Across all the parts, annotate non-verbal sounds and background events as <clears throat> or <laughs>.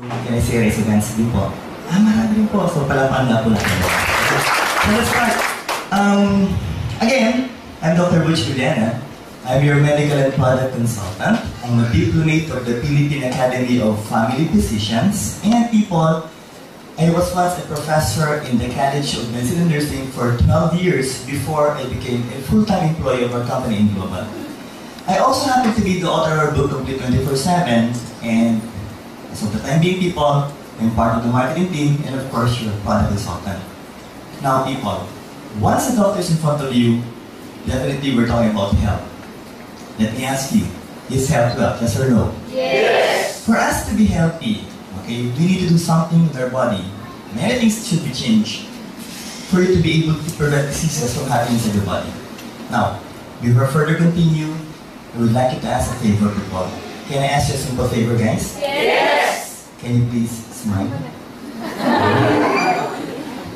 Din po? Ah, marami rin po. So, palapan na po natin. So, let's start. Um, again, I'm Dr. Butch Villena. I'm your medical and product consultant. I'm a diplomate of the Philippine Academy of Family Physicians. And people, I was once a professor in the College of Medicine and Nursing for 12 years before I became a full-time employee of our company AIM Global. I also happen to be the author of book Complete 24-7 and so the time being people, I'm part of the marketing team and of course your product consultant. Now people, once a doctor is in front of you, definitely we're talking about health. Let me ask you, is health wealth, yes or no? Yes. For us to be healthy, okay, we need to do something with our body. Many things should be changed for you to be able to prevent diseases from happening in your body. Now, before further continue, I would like you to ask a favor, people. Can I ask you a simple favor, guys? Yes. Can you please smile?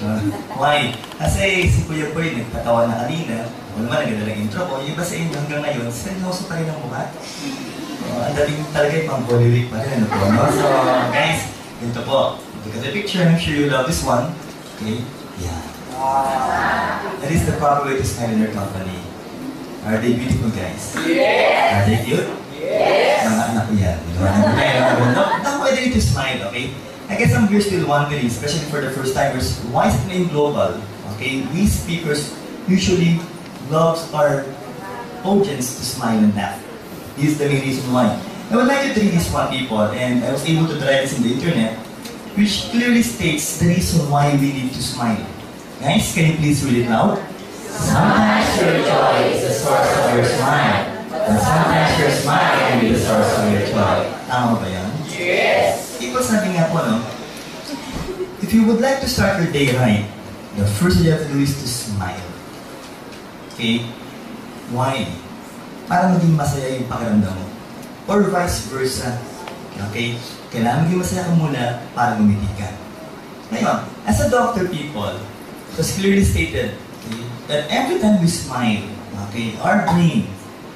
Uh, <laughs> why? Kasi si Kuya Boy nagpatawa na kanina. Wala naman nagdala ng intro ko. Yung iba sa inyo hanggang ngayon, seryoso pa rin ang mukha. Uh, ang dating talaga yung pang Bollywood pa rin. Ano po, no? So, guys, ito po. Look at the picture. I'm sure you love this one. Okay? Yeah. That is the proper way to smile in your company. Are they beautiful, guys? Yes. Are they cute? Yes. Mga anak yan. Di ba? No, no, to smile, okay? I guess some of you are still wondering, especially for the first timers, why is it named Global? Okay, we speakers usually loves our audience to smile and laugh. This is the main reason why. I would like you to read this one, people, and I was able to try this in the internet, which clearly states the reason why we need to smile. Guys, can you please read it loud? Sometimes your joy is the source of your smile. And sometimes your smile can be the source of your joy. Tama ba yan? Yes. People sabi nga po, no? If you would like to start your day right, the first thing you have to do is to smile. Okay? Why? Para maging masaya yung pakiramdam mo. Or vice versa. Okay? Kailangan maging masaya ka muna para gumiti ka. Ngayon, as a doctor people, it was clearly stated okay, that every time we smile, okay, our brain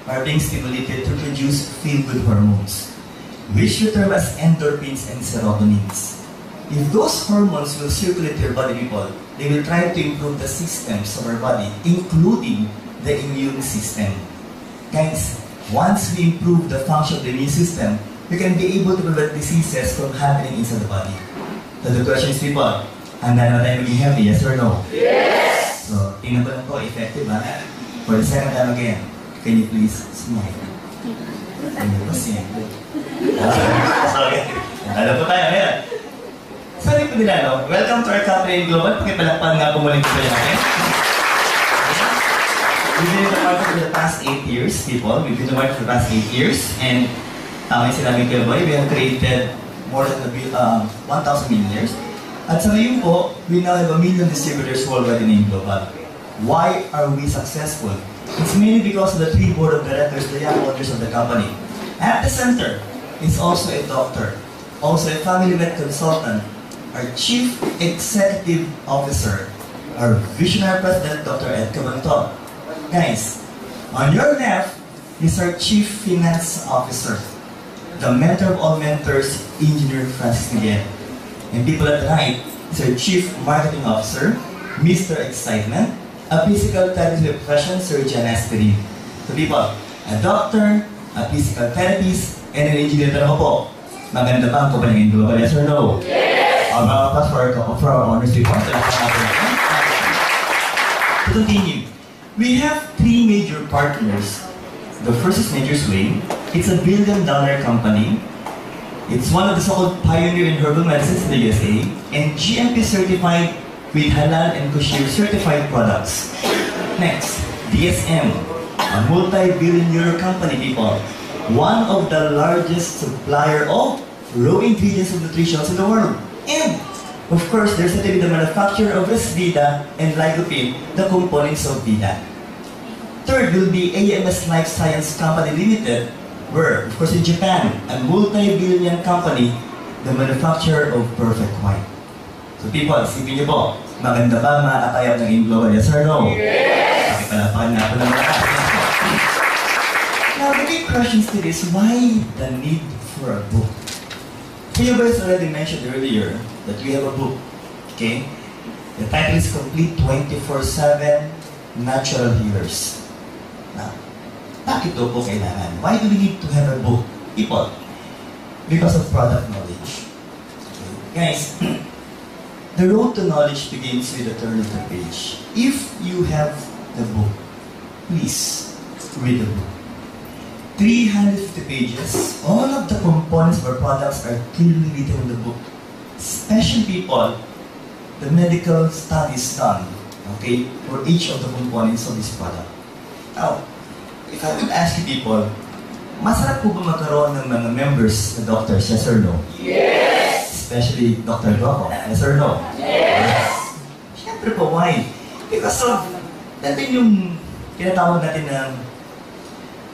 are being stimulated to produce feel-good hormones, which return as endorphins and serotonins. If those hormones will circulate your body people, they will try to improve the systems of our body, including the immune system. Guys, once we improve the function of the immune system, we can be able to prevent diseases from happening inside the body. So the question is, people, handa na tayo maging healthy, yes or no? Yes. So, tingnan ko lang po, effective ha? For the second time again, can you please smile? Ano ba siya? Sorry. Alam po tayo, ayan. Sabi po nila, no? Welcome to our company AIM Global. Pakipalakpan nga po muli po natin. We've been in the market for the past 8 years, people. We've been in the market for the past 8 years. And, tama yung sinabi ko, boy, we have created more than bil- um, 1,000 millionaires. At sa ngayon po, we now have a million distributors worldwide AIM Global. Why are we successful? It's mainly because of the three board of directors, the young owners of the company. At the center is also a doctor, also a family med consultant, our chief executive officer, our visionary president, Dr. Ed Cabantog. Guys, on your left is our chief finance officer, the mentor of all mentors, Engineer Francis Miguel. And people at the right is our chief marketing officer, Mr. Excitement, a physical therapy profession, Jan Asperin. So people, a doctor, a physical therapist, and an engineer na po. Maganda ba ang kumpanya ng global? Yes or no? Yes. Our mga class for, our- for our honors report. To continue, we have three major partners. The first is Nature's Way. It's a billion dollar company. It's one of the so-called pioneer in herbal medicines in the USA and GMP certified with halal and kosher certified products. Next, DSM, a multi-billion euro company, people. One of the largest supplier of raw ingredients of nutrition in the world. And, of course, there's a the manufacturer of resVida and Lycopene, the components of Vida. Third will be AMS Life Science Company Limited, where, of course, in Japan, a multi-billion company, the manufacturer of Perfect White. So people, isipin niyo po, maganda ba makakatayap ng Inglobal? Yes or no? Yes. Pakipalapakan na po ng lahat. Now, the big question still is, why the need for a book? Kuya Boys already mentioned earlier that we have a book. Okay? The title is Complete 24-7 Natural Healers. Now, bakit ito po kailangan? Why do we need to have a book? People, because of product knowledge. Okay. Guys, <clears throat> the road to knowledge begins with the turn of the page. If you have the book, please read the book. 350 pages, all of the components of our products are clearly written in the book. Special people, the medical studies done, okay, for each of the components of this product. Now, if I would ask you people, masarap po ba magkaroon ng mga members na doctors, yes or no? Yes. Especially Dr. Rocco, yes or no? Yes. Siyempre po, why? Because of, natin yung tinatawag natin ng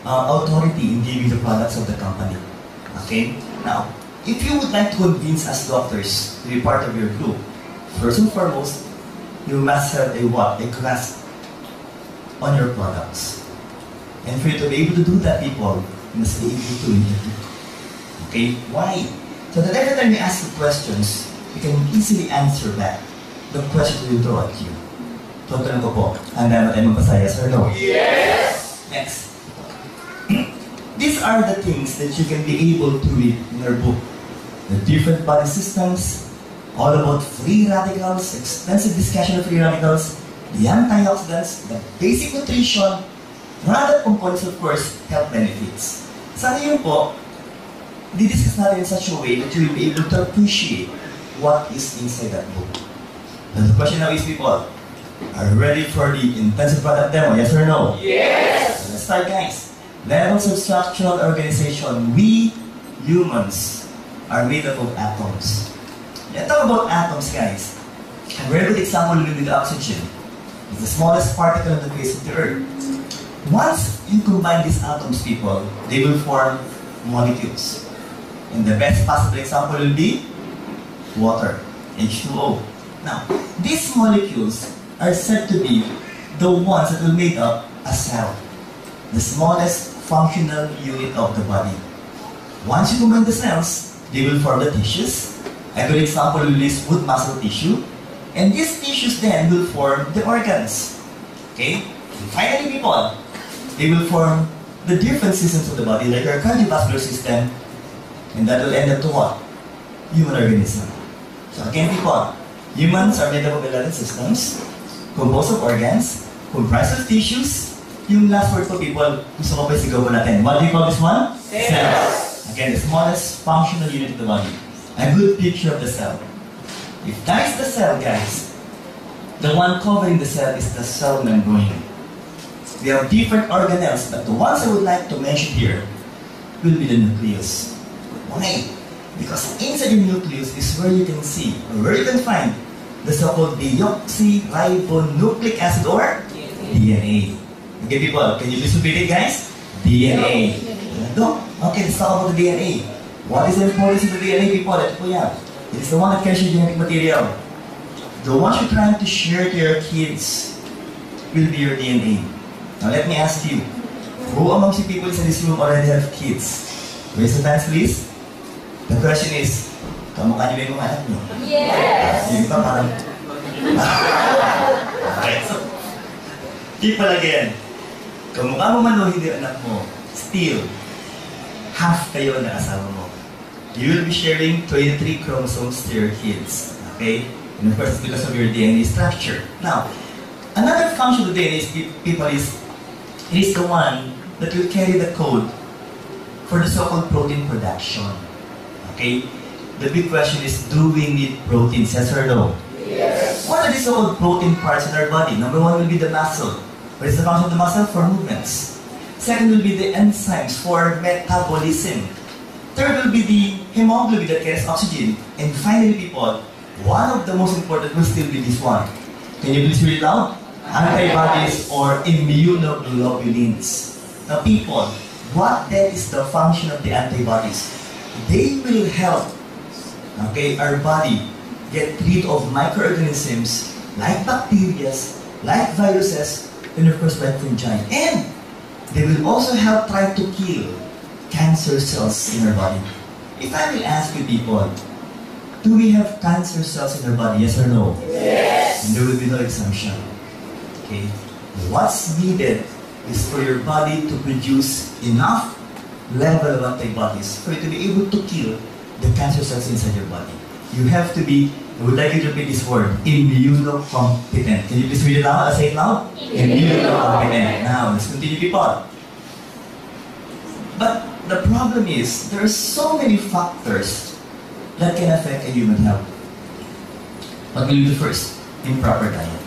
uh, authority in giving the products of the company. Okay? Now, if you would like to convince us doctors to be part of your group, first and foremost, you must have a what? A grasp on your products. And for you to be able to do that, people, you must be able to book. Okay? Why? So that every time you ask the questions, you can easily answer back the question will throw at you. Tanong ko po, handa na tayo magbasa, yes or no? Yes. Next. <clears throat> These are the things that you can be able to read in our book. The different body systems, all about free radicals, extensive discussion of free radicals, the antioxidants, the basic nutrition, and other components, of course, health benefits. Sana yun po, didiscuss not in such a way that you will be able to appreciate what is inside that book. And the question now is, people, are you ready for the intensive product demo? Yes or no? Yes. So let's start, guys. Levels of structural organization. We humans are made up of atoms. Let's talk about atoms, guys. A very good example will be the oxygen. It's the smallest particle on the face of the earth. Once you combine these atoms, people, they will form molecules. And the best possible example will be water, H2O. Now, these molecules are said to be the ones that will make up a cell, the smallest functional unit of the body. Once you combine the cells, they will form the tissues. A good example will be smooth muscle tissue. And these tissues then will form the organs. Okay? And finally, people, they will form the different systems of the body, like our cardiovascular system, and that will end up to what? Human organism. So again, people, humans are made up of 11 systems, composed of organs, comprised of tissues. Yung last word ko, people, gusto ko pa isigaw ko natin. What do you call this one? Cells. Again, the smallest functional unit of the body. A good picture of the cell. If that is the cell, guys, the one covering the cell is the cell membrane. We have different organelles, but the ones I would like to mention here will be the nucleus. Why? Because inside the nucleus is where you can see, or where you can find, the so-called deoxyribonucleic acid or DNA. Okay, people, can you please repeat it, guys? DNA. No? Okay, let's talk about the DNA. What is the importance of the DNA, people? Ito po yan. It is the one that carries your genetic material. The ones you're trying to share to your kids will be your DNA. Now let me ask you, who amongst you people in this room already have kids? Raise your hands, please. The question is, kamukha niyo ba yung mga anak niyo? Yes. Yung iba parang... okay, so, people again, kamukha mo man o hindi anak mo, still, half kayo na asawa mo. You will be sharing 23 chromosomes to your kids. Okay? And of course, because of your DNA structure. Now, another function of the DNA is, people is, it is the one that will carry the code for the so-called protein production. Okay? The big question is, do we need proteins, yes or no? Yes. What are the so-called protein parts in our body? Number one will be the muscle. What is the function of the muscle? For movements. Second will be the enzymes for metabolism. Third will be the hemoglobin that carries oxygen. And finally, people, one of the most important will still be this one. Can you please read it out? Antibodies or immunoglobulins. Now, people, what then is the function of the antibodies? They will help okay, our body get rid of microorganisms like bacteria, like viruses, and of course like fungi. And they will also help try to kill cancer cells in our body. If I will ask you people, do we have cancer cells in our body, yes or no? Yes. And there will be no exemption. Okay? What's needed is for your body to produce enough level of antibodies for you to be able to kill the cancer cells inside your body. You have to be, I would like you to repeat this word, immunocompetent. Can you please read it out? I say it loud. Immunocompetent. Now, let's continue people. But the problem is, there are so many factors that can affect a human health. What will you do first? Improper diet.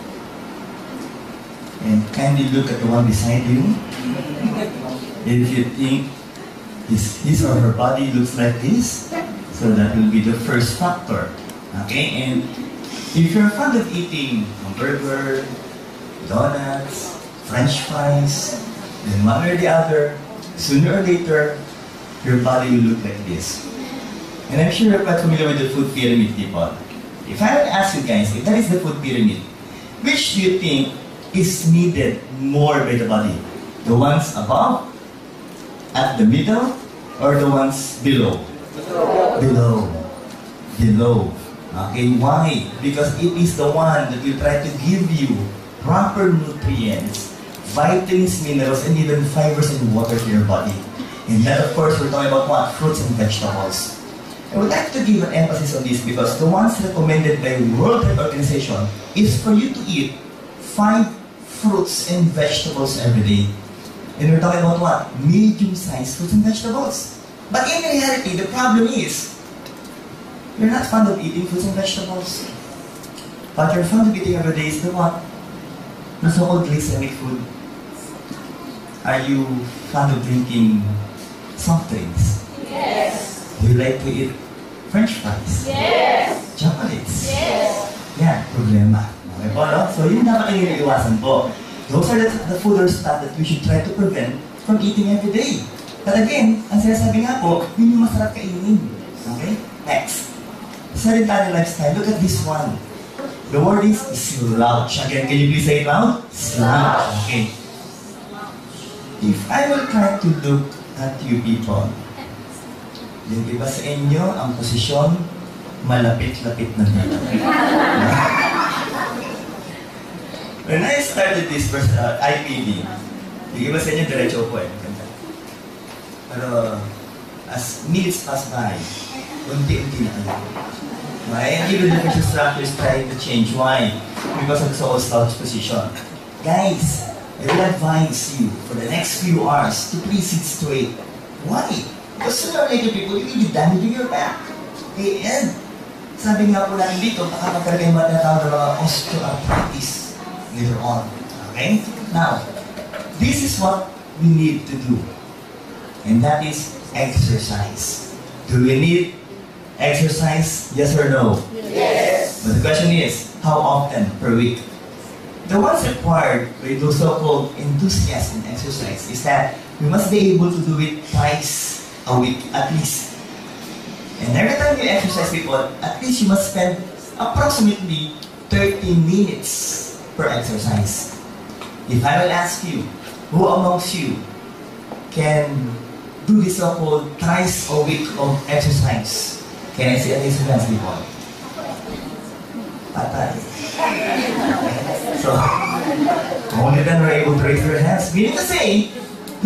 And kindly look at the one beside you. If you think his, his or her body looks like this, so that will be the first factor. Okay? And if you're fond of eating hamburger, donuts, french fries, then one or the other, sooner or later, your body will look like this. And I'm sure you're quite familiar with the food pyramid, people. If I would ask you guys, if that is the food pyramid, which do you think is needed more by the body? The ones above, at the middle, or the ones below? Below. Below. Okay, why? Because it is the one that will try to give you proper nutrients, vitamins, minerals, and even fibers and water to your body. And then, of course, we're talking about what? Fruits and vegetables. I would like to give an emphasis on this because the ones recommended by World Health Organization is for you to eat five fruits and vegetables every day. And we're talking about what? Medium-sized fruits and vegetables. But in reality, the problem is, you're not fond of eating fruits and vegetables. But you're fond of eating every day is the what? The so-called glycemic food. Are you fond of drinking soft drinks? Yes. Do you like to eat french fries? Yes. Chocolates? Yes. Yan, problema. Okay po, no? So yun dapat ang iniiwasan po. Those are the, the food or stuff that we should try to prevent from eating every day. But again, ang sinasabi nga po, yun yung masarap kainin. Okay? Next. Sedentary lifestyle. Look at this one. The word is slouch. Again, can you please say it loud? Slouch. Okay. If I will try to look at you people, yung iba sa inyo, ang posisyon, malapit-lapit na dito. <laughs> When I started this first, uh, IPD, yung iba sa inyo, diretso po eh. Pero, as minutes pass by, unti-unti na kayo. Right? And even the facial structure is trying to change. Why? Because of so slouch position. Guys, I will advise you for the next few hours to please sit straight. Why? Because sooner or later, people, you will be damaging your back. And, sabi nga po natin dito, baka magkaroon kayo matatawag ng mga osteoarthritis later on. Okay? Now, this is what we need to do. And that is exercise. Do we need exercise? Yes or no? Yes. But the question is, how often per week? The ones required with those so-called enthusiasts in exercise is that we must be able to do it twice a week at least. And every time you exercise people, at least you must spend approximately 30 minutes per exercise. If I will ask you, who amongst you can do this so-called thrice a week of exercise? Can I see at least hands? Patay. So, only then we're able to raise their hands. Meaning to say,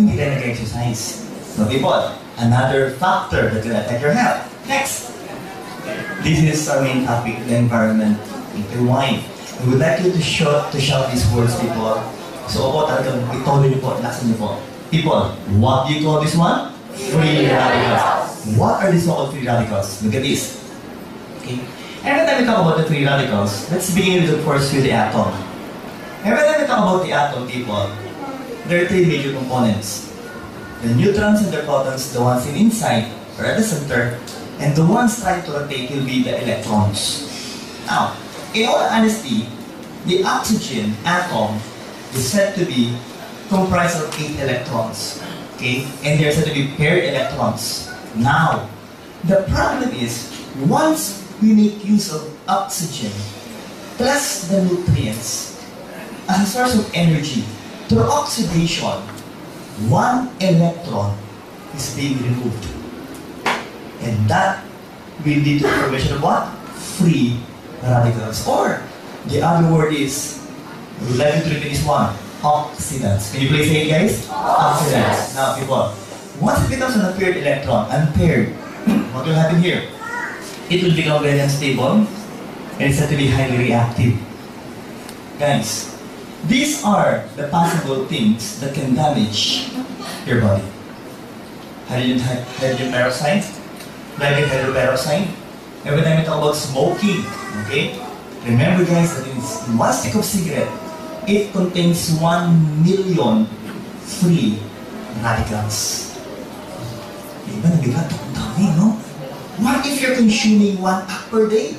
hindi ka nag-exercise. So people, another factor that will affect your health. Next. This is our main topic, the environment. Why? We would like you to shout, to shout these words, people. So, opo, talagang itono niyo po, laksan niyo po. People, what do you call this one? Free radicals. What are these so-called free radicals? Look at this. Okay. Every time we talk about the free radicals, let's begin with the first with the atom. Every time we talk about the atom, people, there are three major components. The neutrons and the protons, the ones in inside or at the center, and the ones trying to rotate will be the electrons. Now, in all honesty, the oxygen atom is said to be comprised of eight electrons. Okay? And they're said to be paired electrons. Now, the problem is, once we make use of oxygen plus the nutrients as a source of energy through oxidation, one electron is being removed. And that will lead to the formation of what? Free radicals. Or, the other word is, we would like to treat this one, oxidants. Can you please say it, guys? Oxidants. Now, people, once it becomes an unpaired electron, unpaired, what will happen here? It will become very unstable and it's said to be highly reactive. Guys, these are the possible things that can damage your body. Hydrogen, hydrogen peroxide, like hydroperoxide. Every time we talk about smoking, okay? Remember guys that in one stick of cigarette, it contains 1 million free radicals. What if you're consuming one pack per day?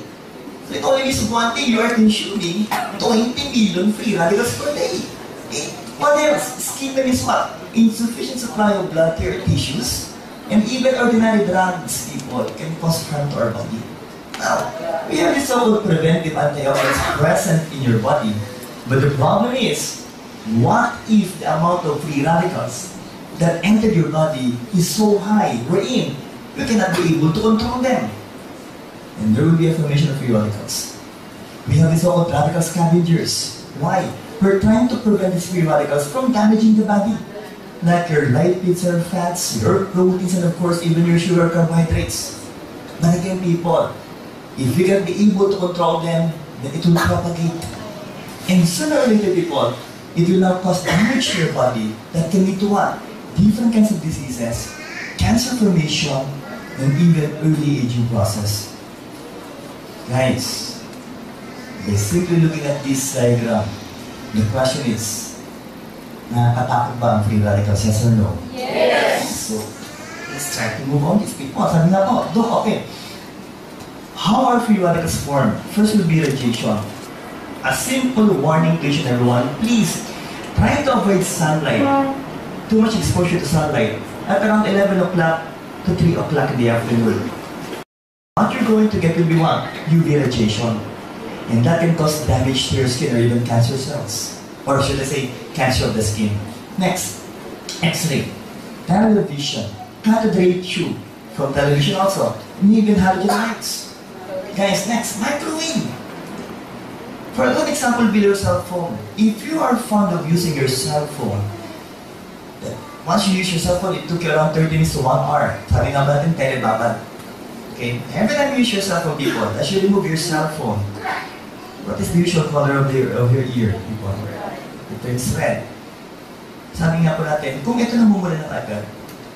So it only means one thing, you are consuming 20 million free radicals per day. Eh, what else? Ischemia what? Insufficient supply of blood your tissues, and even ordinary drugs, people, can cause harm to our body. Now, we have this so-called preventive antioxidants present in your body, but the problem is, what if the amount of free radicals that entered your body is so high, wherein you cannot be able to control them? And there will be a formation of free radicals. We have these so-called radical scavengers. Why? We're trying to prevent these free radicals from damaging the body. Like your lipids or fats, your proteins, and of course, even your sugar carbohydrates. But again, people, if we can be able to control them, then it will propagate. And sooner or later, people, it will now cause damage to your body that can lead to what? Different kinds of diseases, cancer formation, and even early aging process. Guys, by simply looking at this diagram, the question is, nakakatakot ba ang free radicals? Yes or no? Yes. So, let's try to move on. These people, sabi nga po, oh, Doc, okay. How are free radicals formed? First will be radiation. A simple warning to everyone, please try to avoid sunlight. Too much exposure to sunlight at around 11 o'clock to 3 o'clock in the afternoon. What you're going to get will be what? UV radiation. And that can cause damage to your skin or even cancer cells. Or should I say, cancer of the skin. Next, X-ray. Television. Cathode tube. From television also. And even halogen lights. Guys, next, microwave. For a good example, be your cell phone. If you are fond of using your cell phone, once you use your cell phone, it took you around 30 minutes to 1 hour. Sabi nga ba natin, telebabad. Okay? Every time you use your cell phone, people, as you remove your cell phone, what is the usual color of, the, of your ear, people? It turns red. Sabi nga po natin, kung ito agad,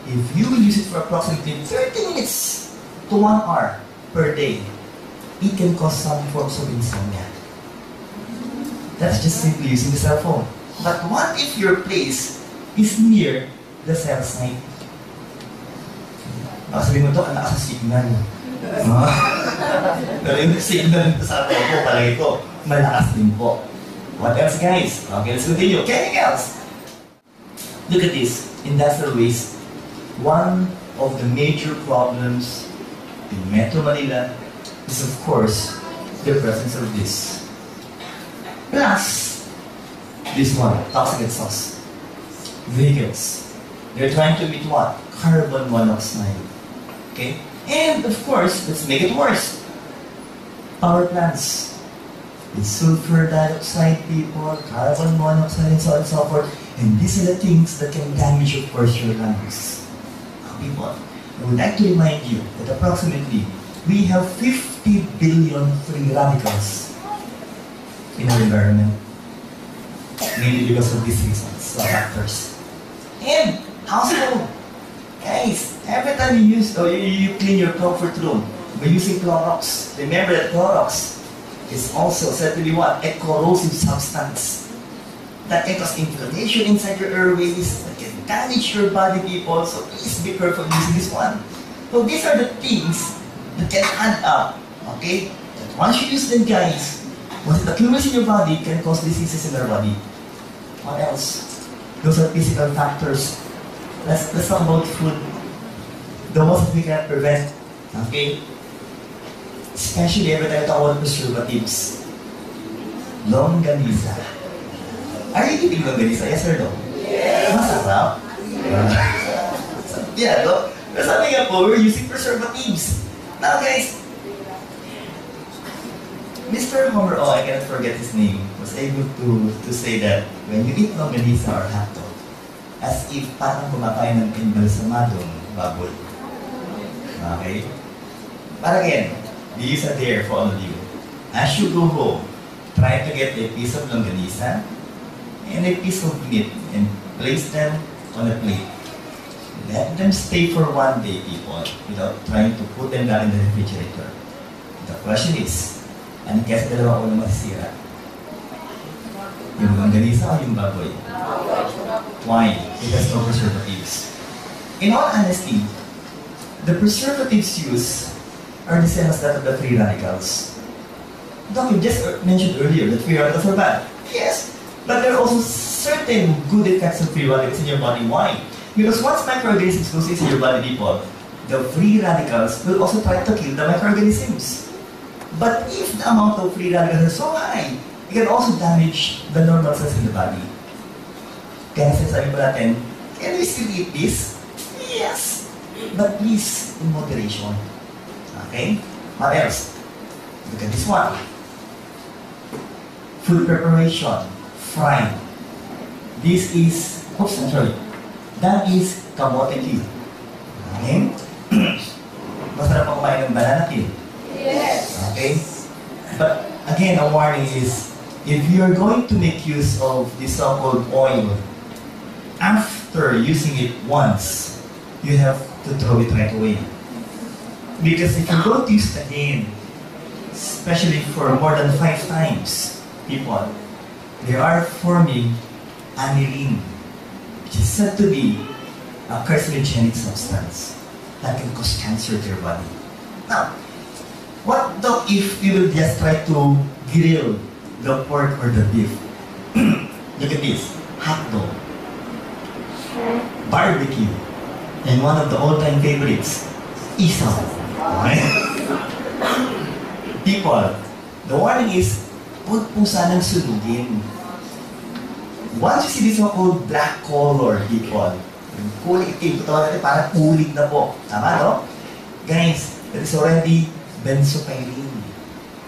if you will use it for approximately 30 minutes to 1 hour per day, it can cause some forms of insomnia. That's just simply using the cell phone. But what if your place is near the cell site? Baka sabihin mo to, anak sa signal. Ah. <laughs> Pero yung signal nito sa ako po, palagi ko, malakas din po. What else guys? Okay, let's continue. Chemicals! Look at this. Industrial waste. One of the major problems in Metro Manila is of course the presence of this. Plus, this one, toxic exhaust. Vehicles. They're trying to emit what? Carbon monoxide. Okay? And of course, let's make it worse. Power plants. The sulfur dioxide people, carbon monoxide, and so on and so forth. And these are the things that can damage, of course, your lungs. Now, people, I would like to remind you that approximately we have 50 billion free radicals in our environment. Mainly because of these reasons, so factors. And household. Guys, every time you use or you, you clean your comfort room by using Clorox, remember that Clorox is also said to be what? A corrosive substance that can cause inflammation inside your airways, that can damage your body, people. So please be careful using this one. So these are the things that can add up. Okay? That once you use them, guys, once it accumulates in your body, it can cause diseases in our body. What else? Those are physical factors. Let's, let's talk about food. The ones that we cannot prevent. Okay? Especially every time we talk about preservatives. Longganisa. Are you eating longganisa? Yes or no? Yes. Masarap. <laughs> yeah, no? Sabi nga po, we're using preservatives. Now guys, Mr. Homer, oh, I cannot forget his name, was able to to say that when you eat longganisa or hotdog, as if parang kumakain ng embalsamadong baboy. Okay? But again, these are there for all of you. As you go home, try to get a piece of longganisa and a piece of meat and place them on a plate. Let them stay for one day, people, without trying to put them down in the refrigerator. The question is, ano kaya sa dalawa unang masisira? Yung longganisa o yung baboy? Why? It has no preservatives. In all honesty, the preservatives used are the same as that of the free radicals. Doc, you just mentioned earlier that free radicals are bad. Yes, but there are also certain good effects of free radicals in your body. Why? Because once microorganisms goes into your body, people, the free radicals will also try to kill the microorganisms. But if the amount of free radicals are so high, it can also damage the normal cells in the body. Kaya sinasabi po natin, can we still eat this? Yes. But please, in moderation. Okay? What else? Look at this one. Food preparation, frying. This is, oops, I'm. That is kamote tea. Okay? <clears throat> Masarap ang kumain ng banana tea. Yes. Okay? But again, a warning is, if you're going to make use of this so-called oil, after using it once, you have to throw it right away. Because if you're going to use it again, especially for more than five times, people, they are forming aniline, said to be a carcinogenic substance that can cause cancer to your body. Now, what though if you will just try to grill the pork or the beef? <clears throat> Look at this, hot dog, barbecue, and one of the all-time favorites, isaw. <laughs> People, the warning is, huwag po sanang sunugin. Once you see this so-called black color, people, kulay itim, ito natin parang ulig na po. Tama, no? Guys, that is already benzopyrene.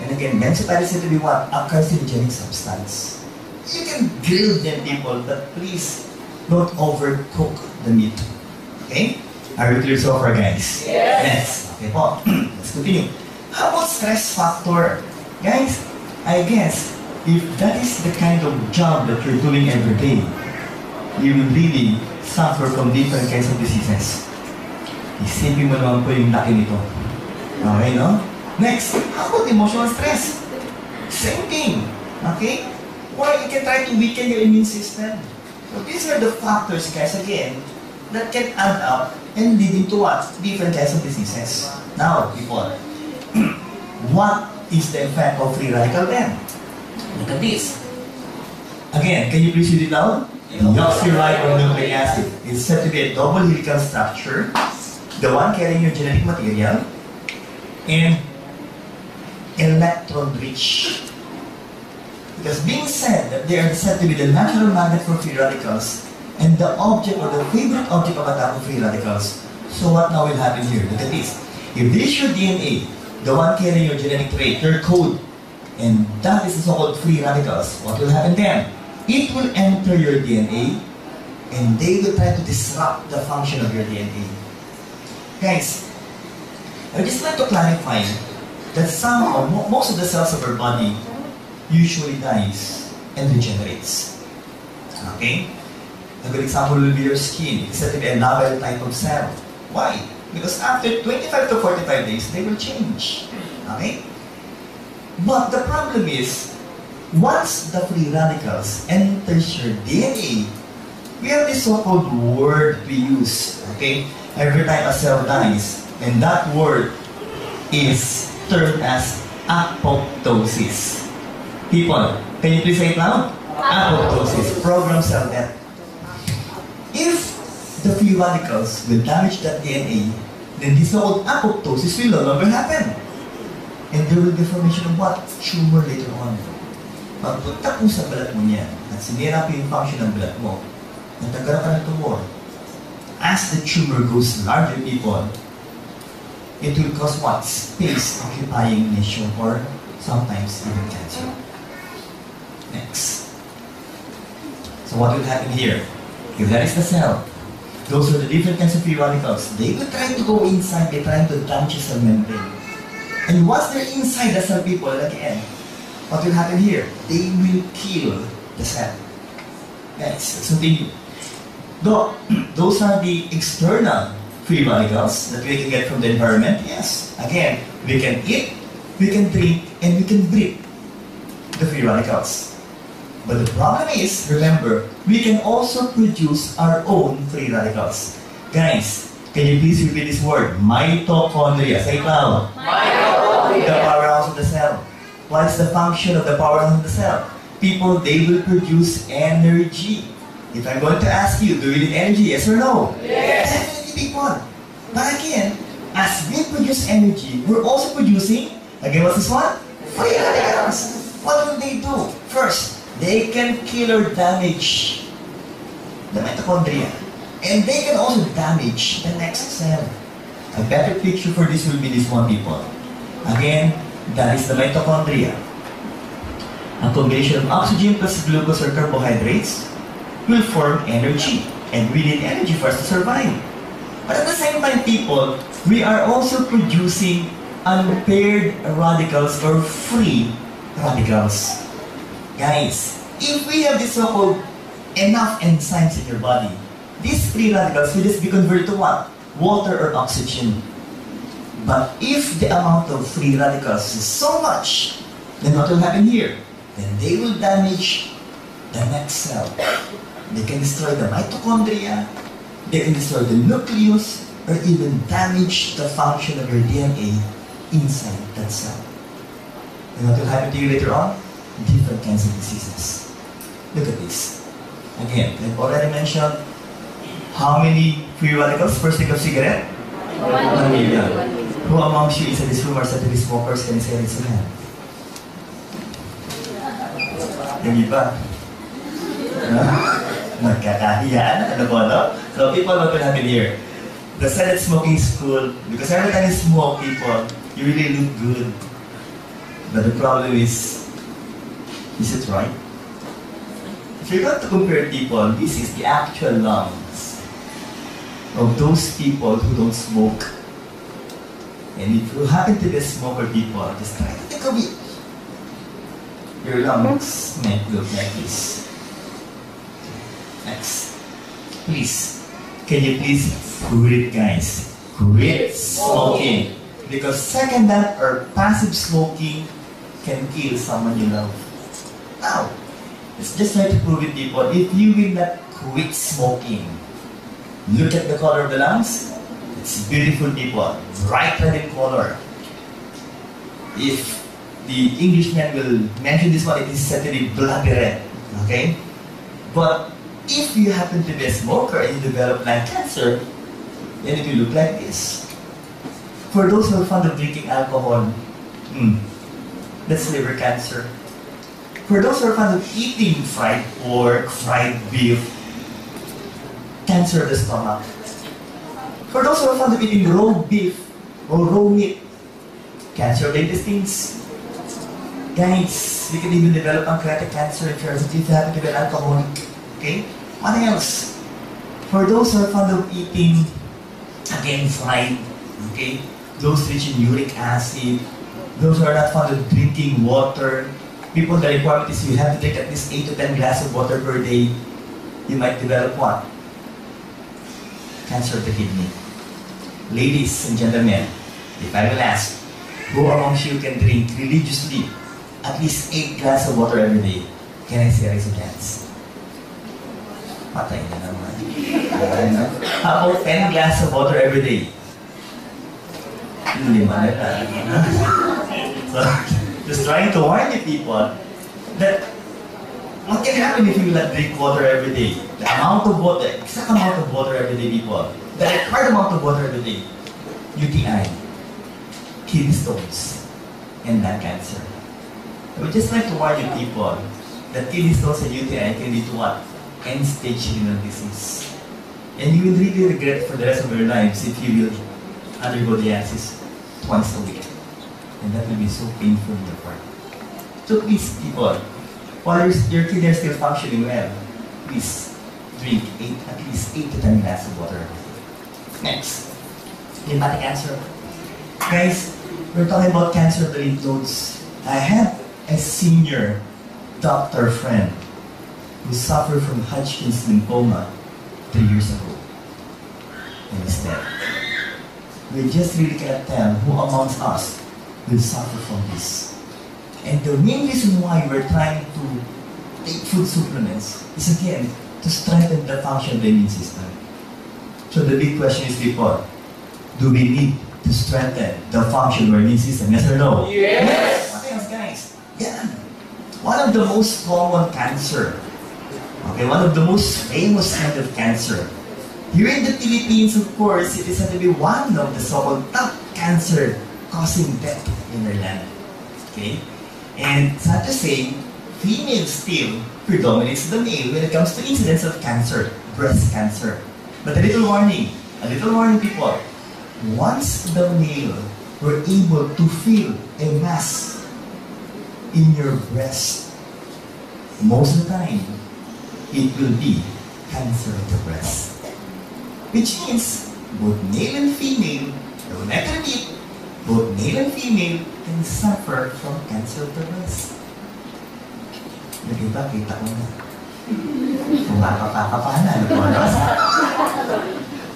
And again, benzopyrene is said to be what? A carcinogenic substance. You can grill them, people, but please don't overcook the meat. Okay? Are we clear so far, guys? Yes. Okay po. <clears throat> Let's continue. How about stress factor? Guys, I guess if that is the kind of job that you're doing every day, you will really suffer from different kinds of diseases. Isipin mo naman po yung laki nito. Okay, no? Next, how about emotional stress? Same thing. Okay? Or you can try to weaken your immune system. So these are the factors, guys, again, that can add up and lead into what? Different kinds of diseases. Now, people, <clears throat> what is the effect of free radical then? Look at this. Again, can you please read it loud? Deoxyribonucleic acid is said to be a double helical structure, the one carrying your genetic material, and electron rich. Because being said that they are said to be the natural magnet for free radicals and the object or the favorite object of attack of free radicals. So what now will happen here? Look at this. If this is your DNA, the one carrying your genetic trait, your code, and that is so-called free radicals, what will happen then? It will enter your DNA and they will try to disrupt the function of your DNA. Guys, I just like to clarify that some mo- most of the cells of our body usually dies and regenerates. Okay? A good example will be your skin. It's a novel type of cell. Why? Because after 25 to 45 days, they will change. Okay? But the problem is, once the free radicals enters your DNA, we have this so-called word we use. Okay? Every time a cell dies, and that word is termed as apoptosis. People, can you please say it loud? Apoptosis, program cell death. If the free radicals will damage that DNA, then this so-called apoptosis will no longer happen. And there will be formation of what? Tumor later on. Pagpunta po sa balat mo niyan, at sinira po yung function ng balat mo, nagkakaroon ka ng tumor. as the tumor goes larger, people, it will cause what? Space occupying lesion or sometimes even cancer. Next. So what will happen here? If that is the cell, those are the different kinds of free radicals. They will try to go inside, they're trying to damage the membrane. And once they're inside the cell people, again, what will happen here? They will kill the cell. Next. So the, though, <clears throat> those are the external free radicals that we can get from the environment. Yes. Again, we can eat, we can drink, and we can breathe the free radicals. But the problem is, remember, we can also produce our own free radicals. Guys, can you please repeat this word? Mitochondria. Say it loud. Mitochondria. The powerhouse of the cell. What is the function of the powerhouse of the cell? People, they will produce energy. If I'm going to ask you, do you need energy? Yes or no? Yes. Definitely, people. But again, as we produce energy, we're also producing, again, what's this one? Free radicals. What will they do? First, they can kill or damage the mitochondria. And they can also damage the next cell. A better picture for this will be this one, people. Again, that is the mitochondria. A combination of oxygen plus glucose or carbohydrates will form energy. And we need energy for us to survive. But at the same time, people, we are also producing unpaired radicals or free radicals. Guys, if we have this so-called enough enzymes in your body, these free radicals will just be converted to what? Water or oxygen. But if the amount of free radicals is so much, then what will happen here? Then they will damage the next cell. They can destroy the mitochondria, they can destroy the nucleus, or even damage the function of your DNA inside that cell. And what will happen to you later on? Different of diseases. Look at this. Again, I've already mentioned how many free radicals per stick of cigarette? One million. Who amongst you inside this room are suddenly smokers? Can you say raise your hand? Yung iba. No? Nagkakahiyaan. Ano po, no? So people, what will happen here? The silent smoking is cool because every time you smoke, people, you really look good. But the problem is, is it right? If you're going to compare people, this is the actual lungs of those people who don't smoke. And if you happen to be a smoker, people, just try to think of it. Your lungs might look like this. Next. Please, can you please quit, guys? Quit smoking. Because second that or passive smoking can kill someone you love. Now, let's just try to prove it, people. If you will not quit smoking, look at the color of the lungs. It's beautiful, people. Bright red in color. If the Englishman will mention this one, it is be bloody red. Okay? But if you happen to be a smoker and you develop lung cancer, then it will look like this. For those who are fond of drinking alcohol, hmm, that's liver cancer. For those who are fond of eating fried pork, fried beef, cancer of the stomach. For those who are fond of eating raw beef or raw meat, cancer of the intestines. Guys, you can even develop pancreatic cancer if you're if you happen to be an alcoholic. Okay? What else? For those who are fond of eating, again, fried, okay? Those rich in uric acid, those who are not fond of drinking water, people, the requirement is you have to drink at least 8 to 10 glasses of water per day. You might develop what? Cancer of the kidney. Ladies and gentlemen, if I will ask, who amongst you can drink religiously at least 8 glasses of water every day? Can I see a raise of hands? Patay na naman. How about 10 glasses of water every day? Lima na. So, just trying to warn you people that what can happen if you not drink water every day? The amount of water, exact amount of water every day, people. The required amount of water every day. UTI, kidney stones, and lung cancer. I would just like to warn you people that kidney stones and UTI can lead to what? End-stage renal disease. And you will really regret for the rest of your lives if you will undergo dialysis twice a week. And that will be so painful in your heart. So please, people, while your, your kidney are still functioning well, please drink eight, at least 8 to 10 glasses of water. Next, lymphatic cancer. Guys, we're talking about cancer of the lymph nodes. I have a senior doctor friend who suffered from Hodgkin's lymphoma three years ago and is dead. We just really cannot tell who amongst us will suffer from this. And the main reason why we're trying to take food supplements is again to strengthen the function of the immune system. So the big question is before, do we need to strengthen the function of our immune system? Yes or no? Yes. What else, guys? Yeah. One of the most common cancer, okay, one of the most famous kind of cancer. Here in the Philippines, of course, it is said to be one of the so-called top cancer causing death in our land. Okay? And sad to say, female still predominates the male when it comes to incidence of cancer, breast cancer. But a little warning, a little warning people. Once the male were able to feel a mass in your breast, most of the time, it will be cancer of the breast. Which means both male and female, I will not repeat, both male and female can suffer from cancer the. Yung iba, kita ko na.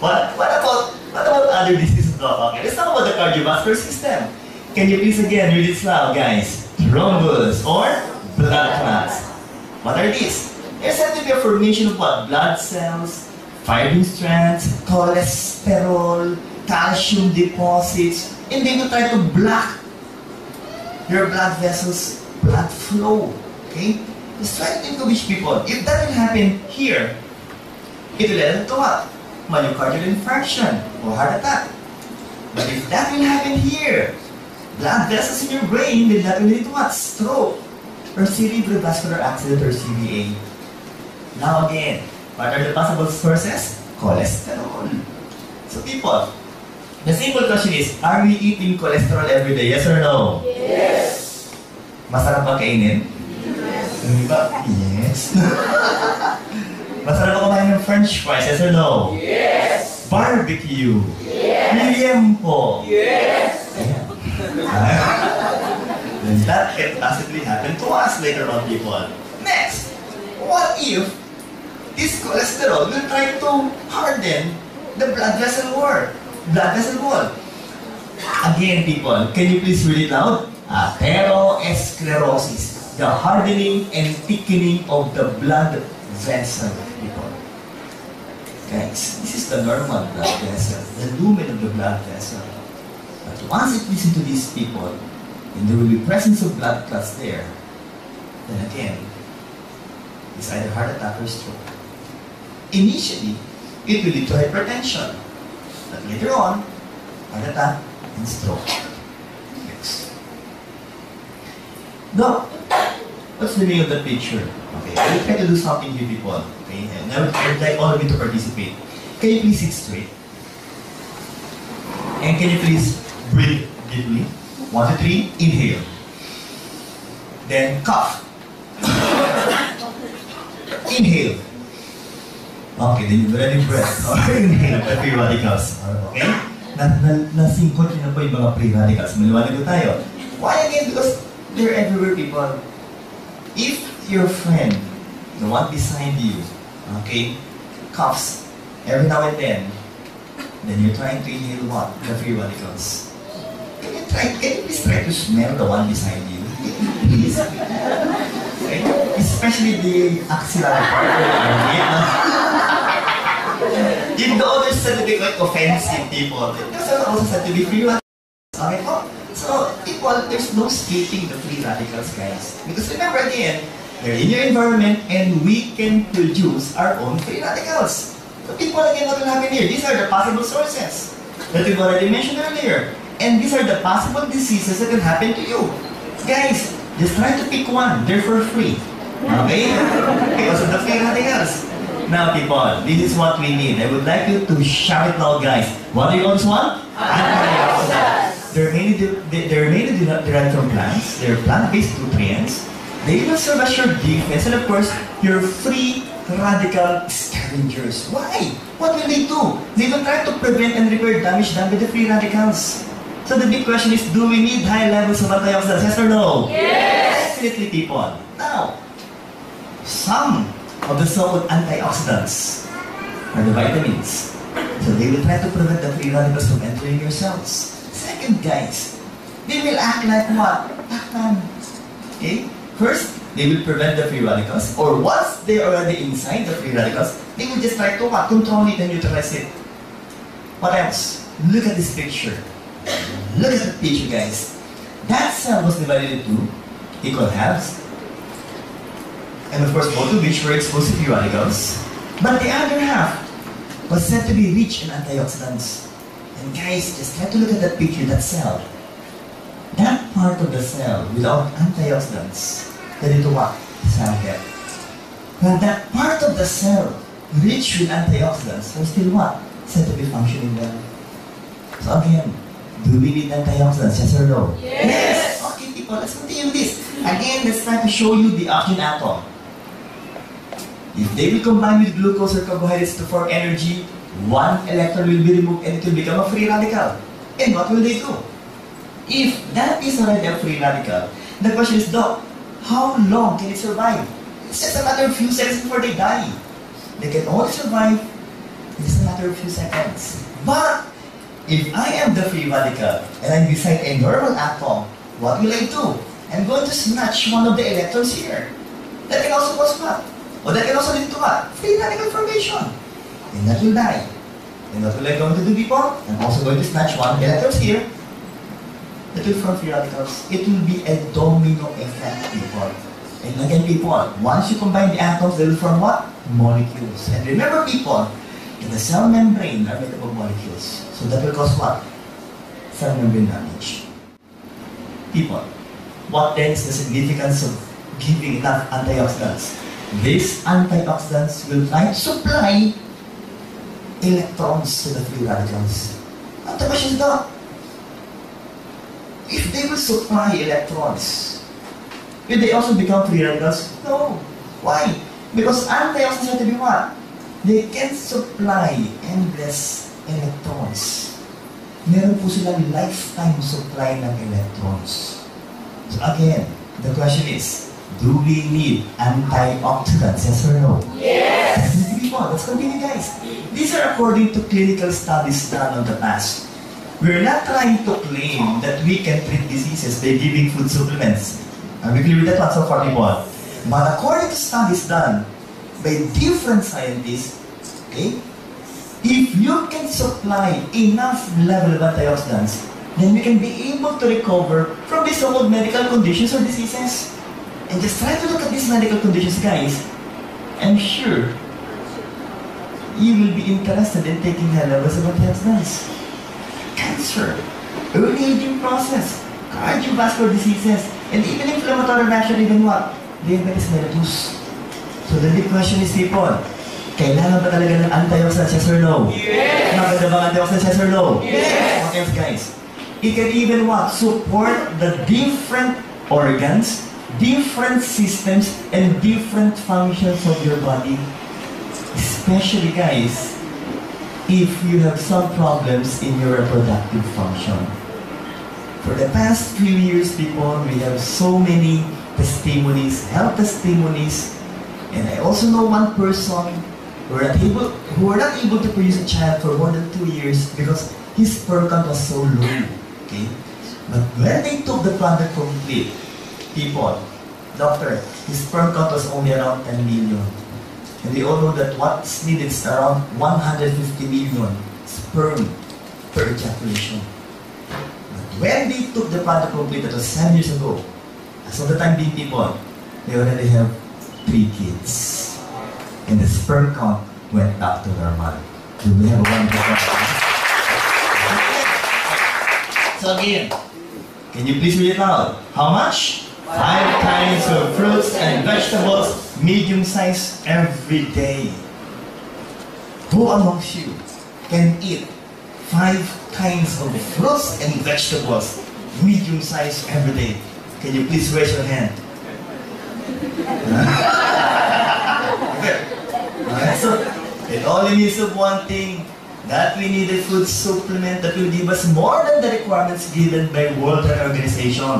What, what about, what about other diseases though? Okay, let's talk about the cardiovascular system. Can you please again read it loud, guys? Thrombus or blood clots. What are these? They're said to be a formation of what? Blood cells, fibrin strands, cholesterol, calcium deposits, and they will try to block your blood vessels, blood flow. Okay? Just try to think people. If that will happen here, it will lead to what? Myocardial infarction or heart attack. But if that will happen here, blood vessels in your brain, then that will lead to what? Stroke or cerebrovascular accident or CVA. Now again, what are the possible sources? Cholesterol. So people, the simple question is, are we eating cholesterol every day? Yes or no? Yes. Masarap ba kainin? Yung iba, yes. <laughs> Masarap ba kumain ng french fries? Yes or no? Yes. Barbecue. Yes. Liempo. Yes. Then <laughs> that can possibly happen to us later on, people. Next, what if this cholesterol will try to harden the blood vessel wall? Blood vessel wall. Again, people, can you please read it loud? Ah, atherosclerosis, the hardening and thickening of the blood vessel, people. Guys, this is the normal blood vessel, the lumen of the blood vessel. But once it gets into these people, and there will be presence of blood clots there, then again, it's either heart attack or stroke. Initially, it will lead to hypertension. Later on, attack and stroke. Next. Now, what's the meaning of the picture? Okay, I will try to do something here, people. Okay, and I I would like all of you to participate. Can you please sit straight? And can you please breathe deeply? One, two, three, inhale. Then cough. <coughs> inhale. Okay, ready breath. Or free radicals. Okay? Na, na, nasingkot niyo na po yung mga free radicals. Maliwanag po tayo. Why again? Because they're everywhere, people. If your friend, the one beside you, okay, coughs every now and then, then you're trying to inhale what? The free radicals. Can you try, can you please try to smell the one beside you? Okay? <laughs> Especially the axillary part. <laughs> Even though others be quite offensive people, there's also said to be free radicals. Okay? So, people, there's no escaping the free radicals, guys. Because remember again, they're in your environment and we can produce our own free radicals. So people, again, what will happen here? These are the possible sources that we've already mentioned earlier. And these are the possible diseases that can happen to you. Guys, just try to pick one. They're for free. Okay? Because of the free radicals. Now, people, this is what we need. I would like you to shout it loud, guys. What do you guys want? They're mainly, de- they- they're mainly de- derived from plants. They're plant-based nutrients. They will serve as your defense and, of course, your free radical scavengers. Why? What will they do? They will try to prevent and repair damage done by the free radicals. So the big question is, do we need high levels of antioxidants? Yes or no? Yes. Definitely, people. Now, some of the so-called antioxidants are the vitamins. So they will try to prevent the free radicals from entering your cells. Second, guys, they will act like what? Okay? First, they will prevent the free radicals. Or once they are already inside the free radicals, they will just try to what? Control it and neutralize it. What else? Look at this picture. Look at the picture, guys. That cell was divided into equal halves. And of course, both of which were to radicals. But the other half was said to be rich in antioxidants. And guys, just try to look at that picture, that cell. That part of the cell without antioxidants turned into what? Cell death. When that part of the cell rich with antioxidants was still what? Said to be functioning well. So again, do we need antioxidants? Yes or no? Yes. Okay, people, let's continue this. Again, let's try to show you the oxygen atom. If they will combine with glucose or carbohydrates to form energy, one electron will be removed and it will become a free radical. And what will they do? If that is already a free radical, the question is, Doc, how long can it survive? It's just a matter of few seconds before they die. They can only survive in just a matter of few seconds. But if I am the free radical and I'm beside a normal atom, what will I do? I'm going to snatch one of the electrons here. That can also cause what? Or that can also lead to what? Free radical formation. And that will die. And what will I going to do, people? I'm also going to snatch one electrons here. That will form free radicals. It will be a domino effect, people. And again, people, once you combine the atoms, they will form what? Molecules. And remember, people, in the cell membrane are made up of molecules. So that will cause what? Cell membrane damage. People, what then is the significance of giving enough antioxidants? These antioxidants will supply electrons to the free radicals. And the question is, if they will supply electrons, will they also become free radicals? No. Why? Because antioxidants have to be what? They can supply endless electrons. Meron po silang lifetime supply ng electrons. So again, the question is, do we need antioxidants? Yes or no? Yes. Definitely po. Let's continue, guys. These are according to clinical studies done on the past. We're not trying to claim that we can treat diseases by giving food supplements. Are we clear with that one so far, people? But according to studies done by different scientists, okay, if you can supply enough level of antioxidants, then we can be able to recover from these so-called medical conditions or diseases. And just try to look at these medical conditions, guys. I'm sure you will be interested in taking levels of antioxidants. Cancer, early aging process, cardiovascular diseases, and even inflammatory reaction, even what? Diabetes mellitus. So the big question is, people, kailangan ba talaga ng antioxidants, yes or no? Yes. Maganda ba antioxidants, yes or no? Yes. What else, guys? It can even what? Support the different organs, different systems, and different functions of your body. Especially, guys, if you have some problems in your reproductive function. For the past few years, people, we have so many testimonies, health testimonies, and I also know one person who were not able, who were not able to produce a child for more than two years because his sperm count was so low. Okay, but when they took the product complete, people, doctor, his sperm count was only around 10 million. And we all know that what's needed is around 150 million sperm per ejaculation. But when they took the product complete, that was 7 years ago, as of the time being people, they already have three kids. And the sperm count went back to normal. Do we have a wonderful So again, can you please read it out? How much? Five kinds of fruits and vegetables, medium size every day. who amongst you can eat five kinds of fruits and vegetables, medium size every day? Can you please raise your hand? <laughs> So it only means of one thing that we need a food supplement that will give us more than the requirements given by World Health Organization.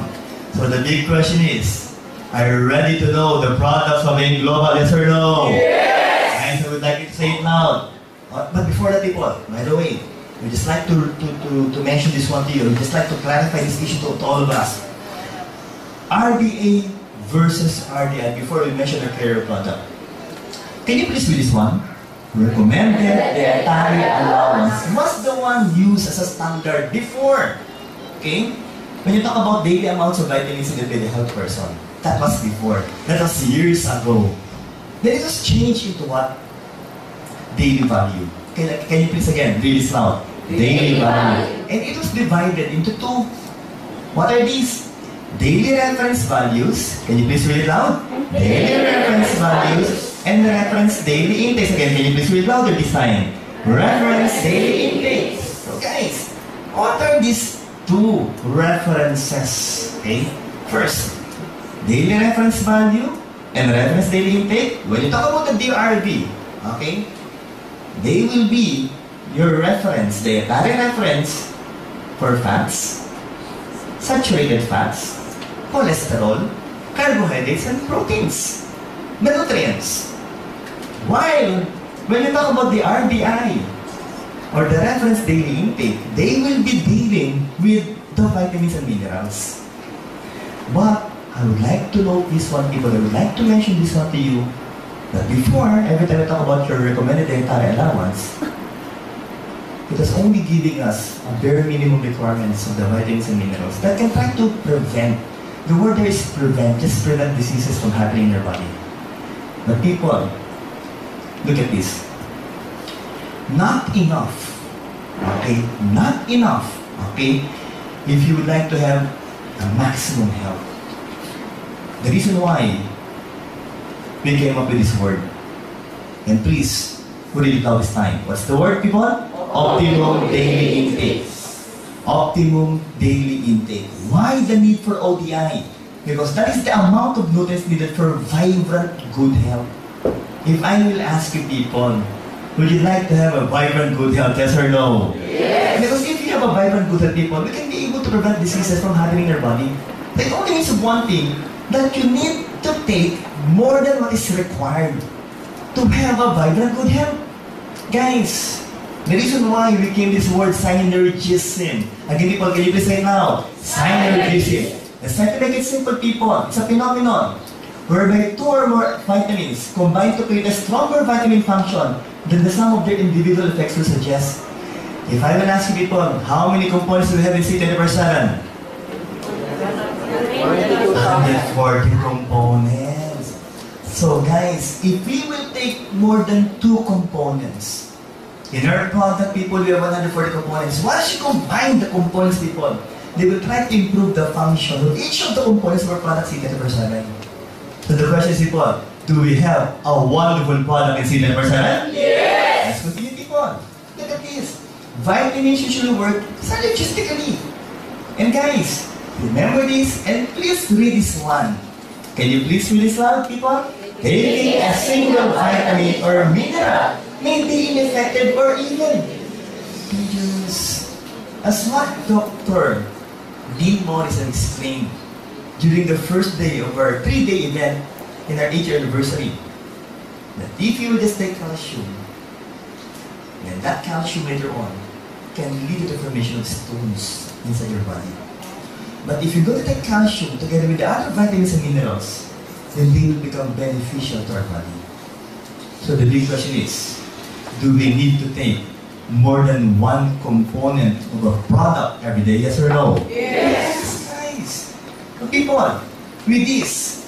So the big question is, are you ready to know the products of Aim Global? Yes or no? Yes! Guys, I would like you to say it loud. But before that, people, by the way, we just like to, to, to, to mention this one to you. We just like to clarify this issue to, to all of us. RDA versus RDI before we mention the carrier product. Can you please read this one? Recommended dietary allowance was the one used as a standard before. Okay? When you talk about daily amounts of vitamins in the daily health person, that was before. That was years ago. Then it was changed into what? Daily value. Can, can you please again read this loud? Daily value. And it was divided into two. What are these? Daily reference values. Can you please read it loud? Daily reference values and reference daily intakes. Again, can you please read louder this time? Reference daily intakes. So guys, what are these two references? Okay? First, daily reference value and reference daily intake. When you talk about the DRV, okay, they will be your reference, dietary reference for fats, saturated fats, cholesterol, carbohydrates, and proteins, the nutrients. While when you talk about the RBI or the reference daily intake, they will be dealing with the vitamins and minerals. But I would like to know this one, people. I would like to mention this one to you that before, every time I talk about your recommended dietary allowance, <laughs> it is only giving us a bare minimum requirements of the vitamins and minerals that can try to prevent. The word there is prevent, just prevent diseases from happening in your body. But people, look at this. Not enough, okay? Not enough, okay? If you would like to have a maximum health. The reason why we came up with this word. And please, put it out this time. What's the word, people? Optimum daily intake. Optimum daily intake. Why the need for ODI? Because that is the amount of nutrients needed for vibrant, good health. If I will ask you people, would you like to have a vibrant, good health? Yes or no? Yes. Because if you have a vibrant, good health people, we can be able to prevent diseases from happening in your body. It only means one thing, that you need to take more than what is required to have a vibrant, good health. Guys, the reason why we came this word synergism. Again, people, can you please say now? Synergism. Let's try to make it simple, people. It's a phenomenon whereby two or more vitamins combine to create a stronger vitamin function than the sum of their individual effects will suggest. If I will ask you people, how many components do we have in C24-7? 140 components. So guys, if we will take more than two components, in our product people, we have 140 components. Once you combine the components people, they will try to improve the function of each of the components of our product C24-7. So the question is people, do we have a wonderful product in C24-7? Yes. Let's continue people. Look at this. Vitamins usually work synergistically. And guys, remember this and please read this one. Can you please read this one, people? Taking a single vitamin or mineral may be ineffective or even dangerous. As what Dr. Dean Morrison explained during the first day of our three-day event in our 8th anniversary, that if you just take calcium, then that calcium later on can lead to the formation of stones inside your body. But if you're going to take calcium together with the other vitamins and minerals, then they will become beneficial to our body. So the big question is, do we need to take more than one component of a product every day? Yes or no? Yes. Guys, so people, with this,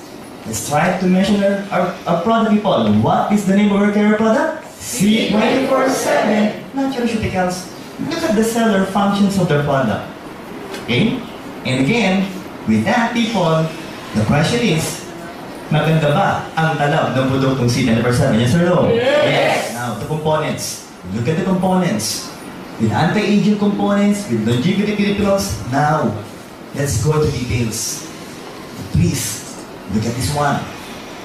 let's try to mention our, our, product people. What is the name of our care product? C24-7 Nutraceuticals. Look at the cellular functions of the product. Okay? And again, with that people, the question is, maganda ba ang talab ng produktong C24-7? Yes or no? Yes. Now, the components. Look at the components. With anti-aging components, with longevity minerals. Now, let's go to details. Please, look at this one.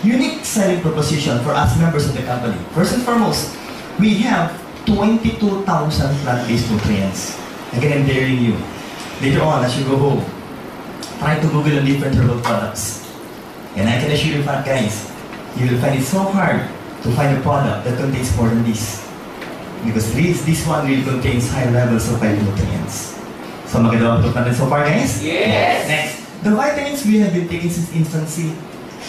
Unique selling proposition for us members of the company. First and foremost, we have 22,000 plant-based nutrients. Again, I'm daring you. Later on, as you go home, try to Google on different herbal products. And I can assure you, guys, you will find it so hard to find a product that contains more than this. Because this, this one really contains high levels of phytonutrients. So maganda ba natin so far, guys? Yes. Next, the vitamins we have been taking since infancy,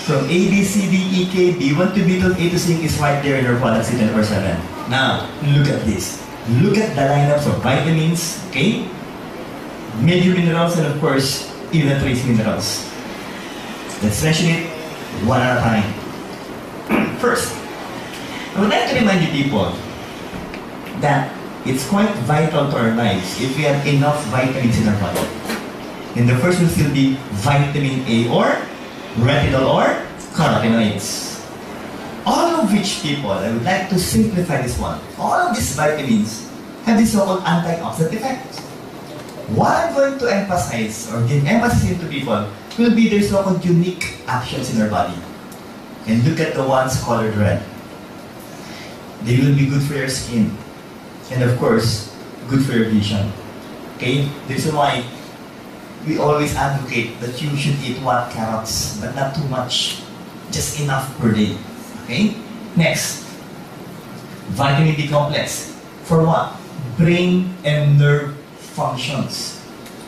from A, B, C, D, E, K, B1 to B12, A to C is right there in our product C24-7. Now, look at this. Look at the lineups of vitamins, okay? Major minerals, and of course, even trace minerals. Let's mention it one at a time. <clears throat> First, I would like to remind you people that it's quite vital to our lives if we have enough vitamins in our body. And the first will still be vitamin A or retinol or carotenoids. All of which people, I would like to simplify this one. All of these vitamins have this so-called antioxidant effect. What I'm going to emphasize or give emphasis into people will be their so-called unique actions in our body. And look at the ones colored red. They will be good for your skin. And of course, good for your vision. Okay? This is why we always advocate that you should eat one carrots, but not too much. Just enough per day. Okay? Next, vitamin B complex. For what? Brain and nerve functions.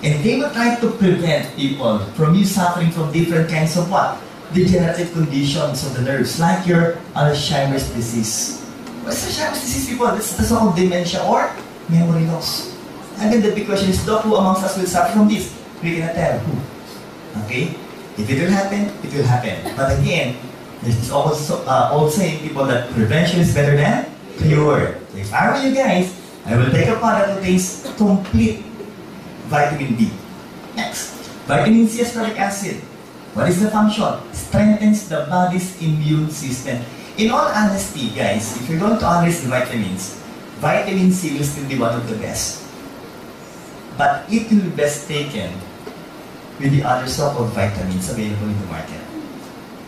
And they will try to prevent people from you suffering from different kinds of what? Degenerative conditions of the nerves, like your Alzheimer's disease. What's Alzheimer's disease, people? That's so-called dementia or memory loss. And then the big question is, Doc, who amongst us will suffer from this? We cannot tell who. Okay? If it will happen, it will happen. But again, there's also uh, old saying, people, that prevention is better than cure. So if I were you guys, I will take a product that contains complete vitamin D. Next, vitamin C ascorbic acid. What is the function? Strengthens the body's immune system. In all honesty, guys, if you're going to analyze the vitamins, vitamin C will still be one of the best. But it will be best taken with the other sort of vitamins available in the market.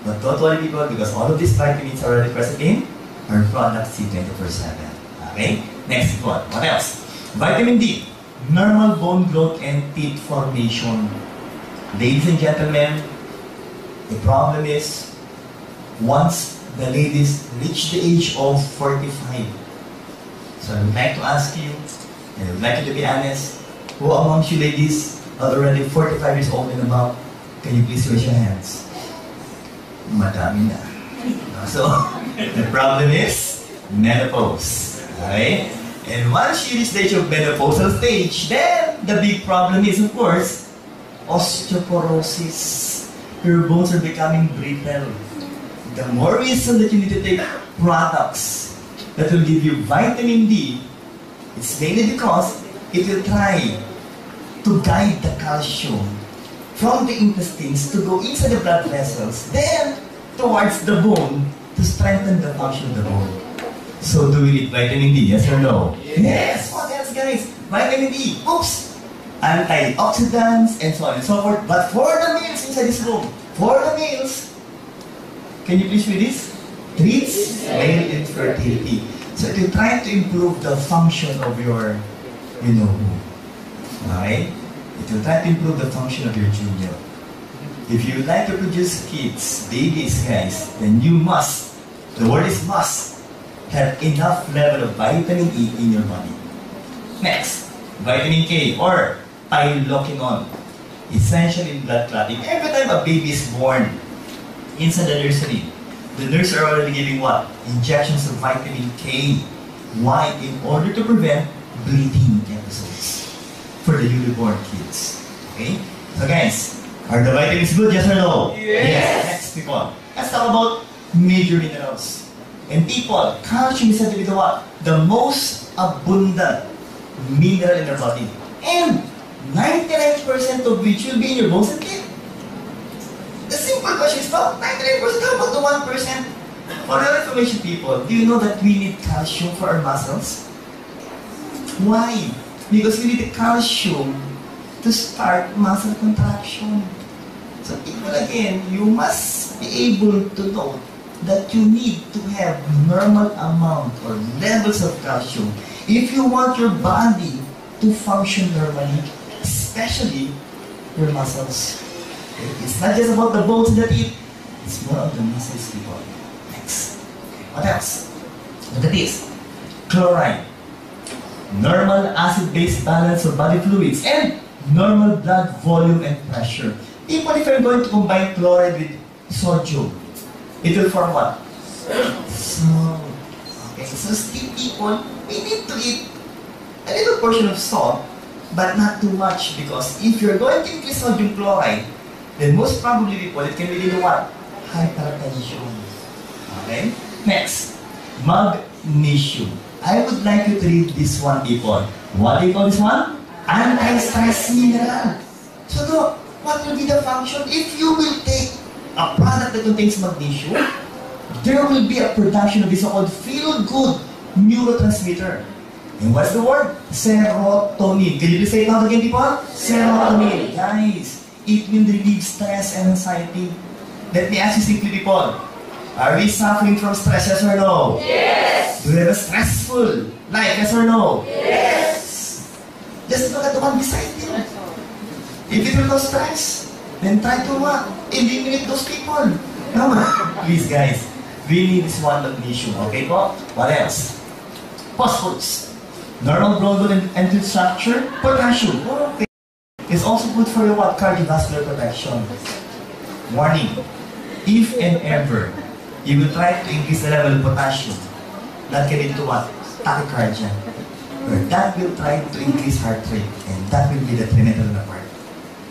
But don't worry people, because all of these vitamins are already present in our product C24-7. Okay? Next one. What else? Vitamin D. Normal bone growth and teeth formation. Ladies and gentlemen, the problem is, once the ladies reach the age of 45, so I would like to ask you, and I would like you to be honest, who amongst you ladies are already 45 years old and above? Can you please raise your hands? Madami na. <laughs> So, the problem is menopause. Okay? And once you reach the age of menopausal stage, then the big problem is, of course, osteoporosis. Your bones are becoming brittle. The more reason that you need to take products that will give you vitamin D, it's mainly because it will try to guide the calcium from the intestines to go inside the blood vessels, then towards the bone to strengthen the function of the bone. So do we need vitamin D? Yes or no? Yes. What else, guys? Vitamin D. Oops. Antioxidants and so on and so forth. But for the males inside this room, for the males, can you please read this? Treats male infertility. So will try to improve the function of your, you know, Okay? It will try to improve the function of your junior. If you would like to produce kids, babies, guys, then you must, the word is must, have enough level of vitamin E in your body. Next, vitamin K or phylloquinone, essential in blood clotting. Every time a baby is born inside the nursery, the nurse are already giving what? Injections of vitamin K. Why? In order to prevent bleeding episodes for the newly born kids. Okay? So guys, are the vitamins good? Yes or no? Yes. Next, people. Let's talk about major minerals. And people, calcium is said to be the what? The most abundant mineral in our body. And 99% of which will be in your bones and teeth. The simple question is, well, 99% how about the 1%? For your information, people, do you know that we need calcium for our muscles? Why? Because you need the calcium to start muscle contraction. So people again, you must be able to know that you need to have normal amount or levels of calcium if you want your body to function normally, especially your muscles. It's not just about the bones that eat, it's more of the muscles people. Next. What else? Look at this. Chloride. Normal acid-base balance of body fluids and normal blood volume and pressure. Even if you're going to combine chloride with sodium, it will form what? Salt. Okay, so still people, we need to eat a little portion of salt, but not too much because if you're going to increase sodium chloride, then most probably people, it can lead to what? Hypertension. Okay? Next, magnesium. I would like you to read this one, people. What do you call this one? Anti-stress mineral. So, look, what will be the function? If you will take a product that contains magnesium, there will be a production of this so-called feel-good neurotransmitter. And what's the word? Serotonin. Can you say it out again, people? Serotonin. Guys, it will relieve stress and anxiety. Let me ask you simply, people. Are we suffering from stress, yes or no? Yes. Do we have a stressful life, yes or no? Yes. Just look at the one beside you. If will cause stress, then try to what? Eliminate those people. Tama? <laughs> Please guys, we need this one magnesium, okay po? What else? Phosphorus. Normal blood and tooth structure. Potassium. Okay. It's also good for your what? Cardiovascular protection. Warning. If and ever you will try to increase the level of potassium, that can lead to what? Tachycardia. Or that will try to increase heart rate, and that will be the detrimental na part.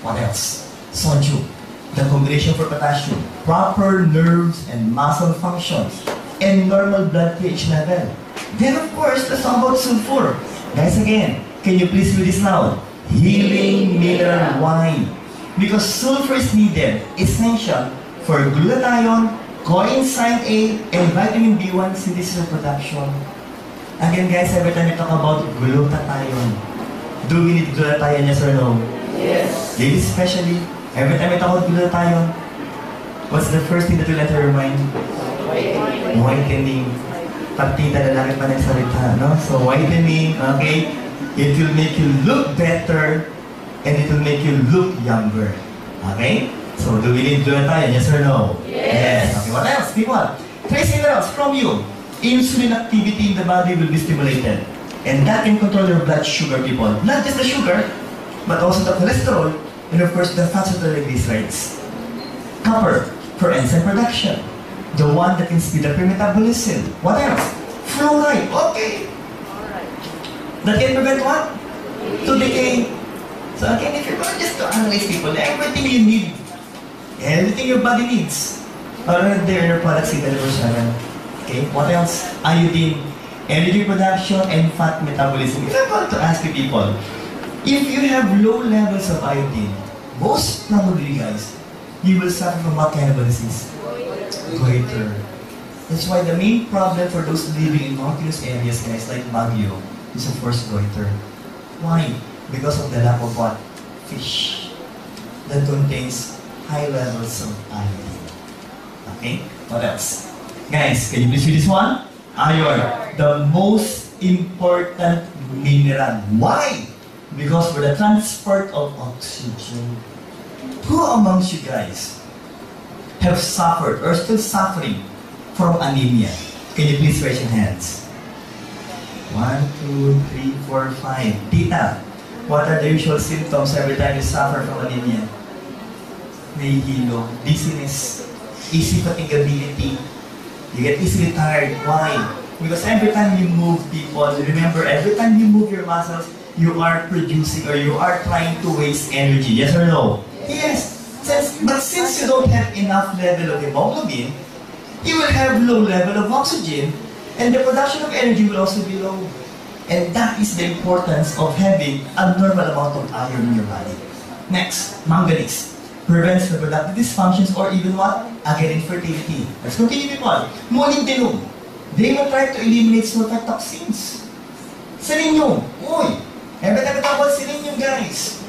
What else? Sodium. The combination for potassium, proper nerves and muscle functions, and normal blood pH level. Then of course, let's talk about sulfur. Guys again, can you please read this loud? Healing mineral wine. Because sulfur is needed, essential for glutathione, coenzyme A, and vitamin B1 synthesis and production. Again guys, every time we talk about glutathione, do we need glutathione, yes or no? Yes. Ladies especially, every time we talk about glutathione, what's the first thing that will enter your mind? Whitening. Partida lalaki pa nagsalita, no? So whitening, okay? It will make you look better and it will make you look younger. Okay? So do we need glutathione, yes or no? Yes. What else? People, trace minerals chromium. Insulin activity in the body will be stimulated. And that can control your blood sugar, people. Not just the sugar, but also the cholesterol, and of course the fats triglycerides. Copper for enzyme production. The one that can speed up your metabolism. What else? Fluoride. Okay. That can prevent what? To decay. So again, if you're going just to analyze people, everything you need, everything your body needs, there in your products in 24-7. Okay, what else? Iodine, energy production, and fat metabolism. If I want to ask you people, if you have low levels of iodine, most probably guys, you will suffer from what kind of disease? Goiter. That's why the main problem for those living in mountainous areas, guys, like Baguio, is of course goiter. Why? Because of the lack of what? Fish that contains high levels of iodine. Okay? What else? Guys, can you please read this one? Iron, the most important mineral. Why? Because for the transport of oxygen. Who amongst you guys have suffered or still suffering from anemia? Can you please raise your hands? One, two, three, four, five. Tita, what are the usual symptoms every time you suffer from anemia? Nahihilo, dizziness, easy fatigability. You get easily tired. Why? Because every time you move people, remember, every time you move your muscles, you are producing or you are trying to waste energy. Yes or no? Yes. Since, but since you don't have enough level of hemoglobin, you will have low level of oxygen and the production of energy will also be low. And that is the importance of having a normal amount of iron in your body. Next, manganese. Prevents reproductive dysfunctions or even what? Again, infertility. Let's continue people. Molybdenum. They will try to eliminate sulfite toxins. Selenium. Uy! Ever nakita ko selenium, guys?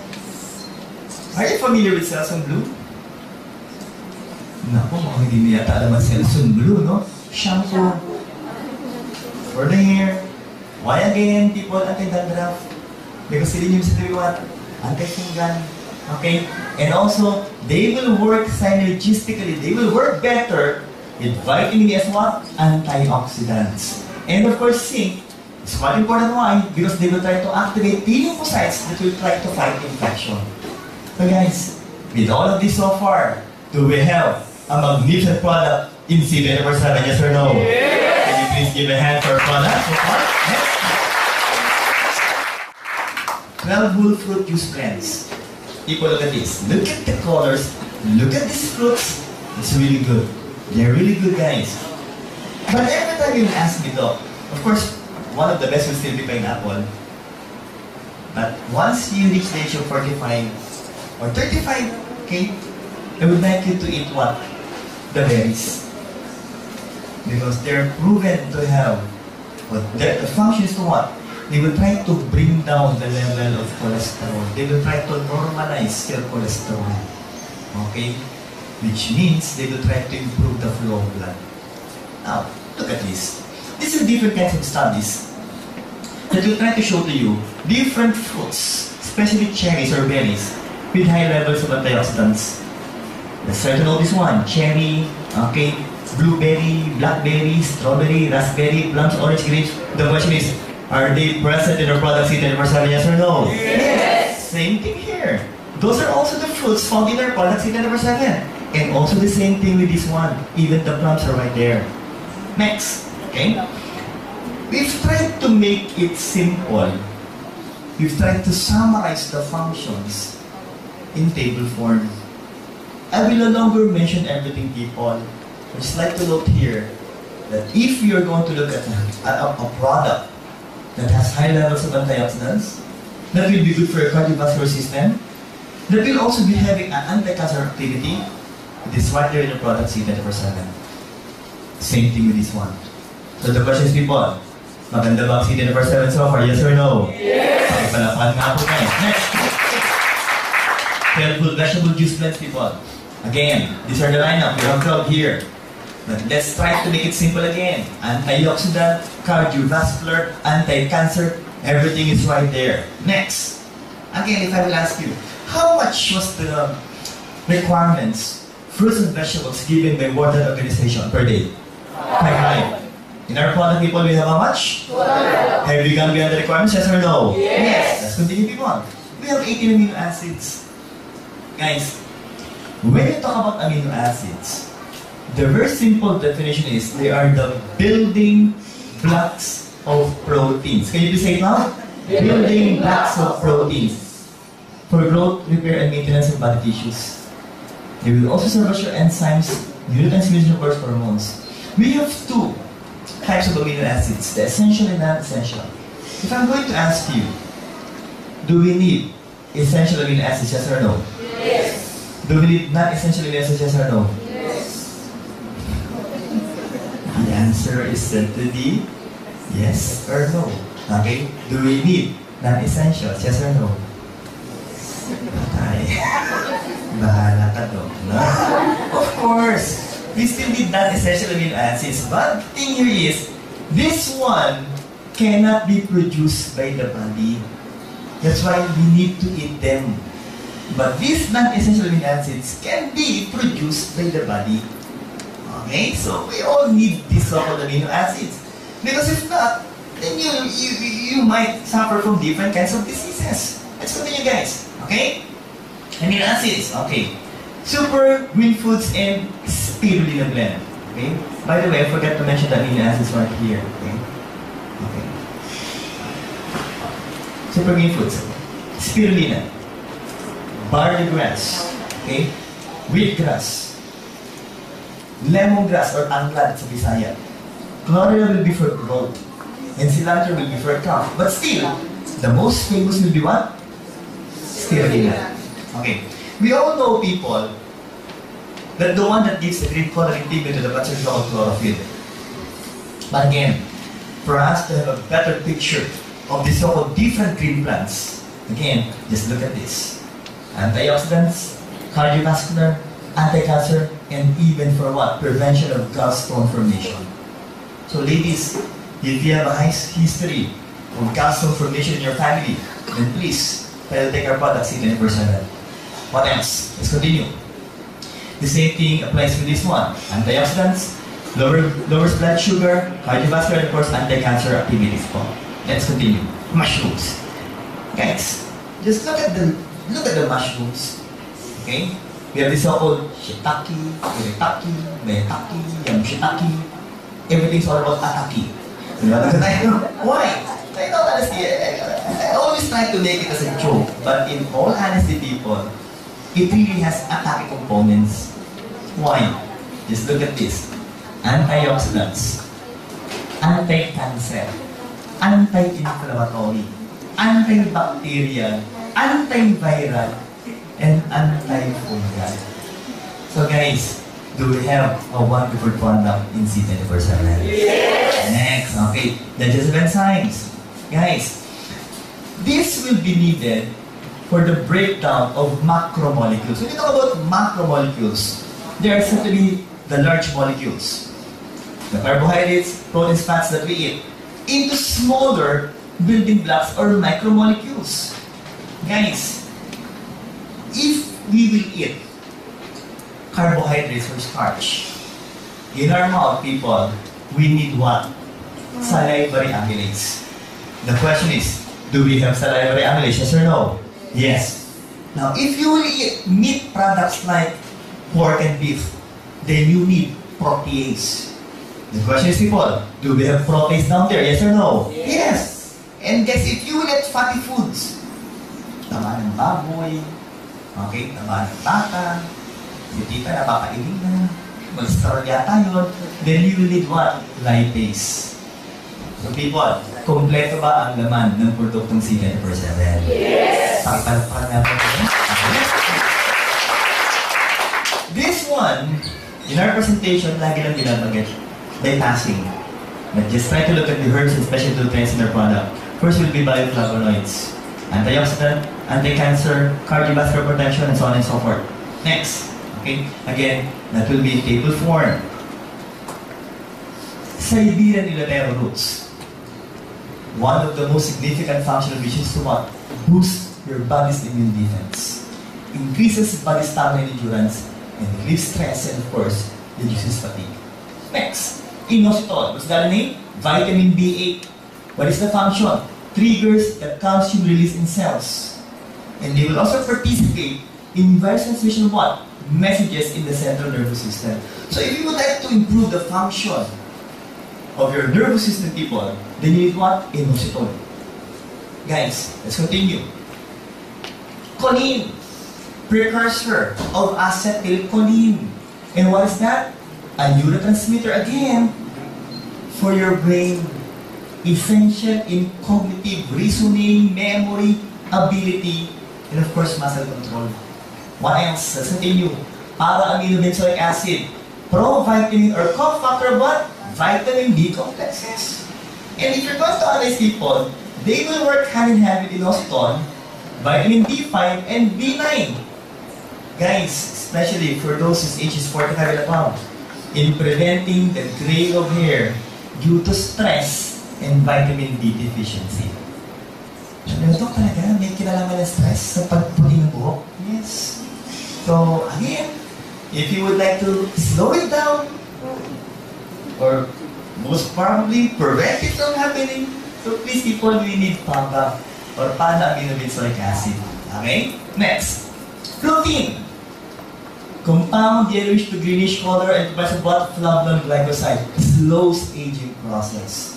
Are you familiar with Selsun Blue? Naku, mukhang hindi niya yata alam ang Selsun Blue, no? Shampoo. For the hair. Why again, people, anti-dandruff? Because selenium is doing what? Anti-fungal. Okay? And also, they will work synergistically. They will work better with vitamin E as what? Antioxidants. And of course, zinc is quite important why? Because they will try to activate the lymphocytes that will try to fight infection. So guys, with all of this so far, do we have a magnificent product in C24-7, yes or no? Can you please give a hand for our product so far? Yes. 12 whole fruit juice blends. People, look at this. Look at the colors. Look at these fruits. It's really good. They're really good, guys. But every time you ask me, though, of course, one of the best will still be pineapple. But once you reach the age of 45 or 35, okay, I would like you to eat what? The berries. Because they're proven to have, what the function is to what? They will try to bring down the level of cholesterol. They will try to normalize your cholesterol. Okay? Which means they will try to improve the flow of blood. Now, look at this. These are different kinds of studies that will try to show to you different fruits, especially cherries or berries, with high levels of antioxidants. Let's to know this one. Cherry, okay, blueberry, blackberry, strawberry, raspberry, plums, orange, grapes. The question is, are they present in our product C24-7, yes or no? Yes. Same thing here. Those are also the fruits found in our product C24-7. And also the same thing with this one. Even the plums are right there. Next, okay? We've tried to make it simple. We've tried to summarize the functions in table form. I will no longer mention everything, people. I just like to note here that if you're going to look at a, a, a product that has high levels of antioxidants, that will be good for your cardiovascular system, that will also be having an anti-cancer activity, it is right there in the product C24-7. Same thing with this one. So the question is, people, maganda ba ang C24-7 so far? Yes or no? Yes. Pakipalapakan nga po guys. Next. Helpful vegetable juice blends, people. Again, these are the lineup. We have 12 here. Let's try to make it simple again. Antioxidant, cardiovascular, anti-cancer, everything is right there. Next. Again, if I will ask you, how much was the requirements, fruits and vegetables given by World Health Organization per day? Quite high. In our product, people, we have how much? Have you gone beyond the requirements, yes or no? Yes. Let's continue, people. We have 18 amino acids. Guys, when you talk about amino acids, the very simple definition is they are the building blocks of proteins. Can you please say it now? Building blocks of proteins for growth, repair, and maintenance of body tissues. They will also serve as your enzymes, neurotransmitters, and of course hormones. We have two types of amino acids, the essential and non-essential. If I'm going to ask you, do we need essential amino acids, yes or no? Yes. Do we need non-essential amino acids, yes or no? Answer is said to be yes or no. Okay? Do we need non-essentials, yes or no? Patay. <laughs> Bahala ka no? Of course, we still need non-essential amino acids. But the thing here is, this one cannot be produced by the body. That's why we need to eat them. But these non-essential amino acids can be produced by the body. So we all need these so-called amino acids. Because if not, then you, you, you might suffer from different kinds of diseases. Let's continue guys. Okay? Amino acids. Okay. Super, green foods, and spirulina blend. Okay? By the way, I forgot to mention the amino acids right here. Okay? Okay. Super green foods. Spirulina. Barley grass. Okay? Wheatgrass. Lemongrass or anglad sa Bisaya. Chlorella will be for growth. And cilantro will be for cough. But still, the most famous will be what? Spirulina. Okay. We all know people that the one that gives the green coloring pigment to the plants is called chlorophyll. But again, for us to have a better picture of the so-called different green plants. Again, just look at this. Antioxidants, cardiovascular, anti-cancer, and even for what? Prevention of gallstone formation. So ladies, if you have a high history of gallstone formation in your family, then please, take our products in 24-7. What else? Let's continue. The same thing applies with this one. Antioxidants, lower, lowers blood sugar, cardiovascular, and of course, anti-cancer activities. Let's continue. Mushrooms. Guys, just look at the look at the mushrooms. Okay? We have the so-called shiitake, iritake, maitake, yam shiitake. Everything's all about atake. Diba? Tayo, Why? I know honestly, I, I, I always try to make it as a joke, but in all honesty, people, it really has atake components. Why? Just look at this. Antioxidants, anti-cancer, anti-inflammatory, antibacterial, antiviral, and antifungal. So guys, do we have a wonderful product in C24-7? Yes. Next, okay, digestive enzymes. Guys, this will be needed for the breakdown of macromolecules. When we talk about macromolecules, they are simply the large molecules, the carbohydrates, proteins, fats that we eat, into smaller building blocks or micromolecules. Guys, if we will eat carbohydrates or starch, in our mouth, people, we need what? Salivary amylase. The question is, do we have salivary amylase? Yes or no? Yes. Now, if you will eat meat products like pork and beef, then you need protease. The question is, people, do we have protease down there? Yes or no? Yes. And guess if you will eat fatty foods, tama ng baboy, okay, tama ng bata, si tita napapailing na, mag-star yata yun, then you will need what? Lipase. So people, kompleto ba ang laman ng produktong C24-7? Yes. Pakipalakpakan natin. This one, in our presentation, lagi lang binabanggit, bypassing. But just try to look at the herbs and special nutrients in our product. First will be bioflavonoids, antioxidant, anti-cancer, cardiovascular protection, and so on and so forth. Next, okay, again, that will be table form. Siberian Eleuthero roots. One of the most significant functional which is to what? Boost your body's immune defense. Increases body stamina endurance, and relieves stress, and of course, reduces fatigue. Next, inositol. What's that name? Vitamin B8. What is the function? Triggers the calcium release in cells. And they will also participate in transmission what? Messages in the central nervous system. So if you would like to improve the function of your nervous system people, then you need what? Inositol. Guys, let's continue. Choline, precursor of acetylcholine. And what is that? A neurotransmitter again for your brain. Essential in cognitive reasoning, memory, ability, and of course, muscle control. What else? Let's continue. Para aminobenzoic acid, pro-vitamin or cofactor what? Vitamin B complexes. And if you're going to analyze people, they will work hand in hand with inositol, vitamin B5, and B9. Guys, especially for those whose age is 45 and above, in preventing the gray of hair due to stress and vitamin D deficiency. Sabi ko, talaga, may kinalaman ng stress sa pagputi ng buhok? Yes. So, again, if you would like to slow it down, or most probably prevent it from happening, so please people, we need PABA or pan-aminobenzoic acid. Okay? Next, protein. Compound yellowish to greenish color and present what flavonol glycoside slows aging process.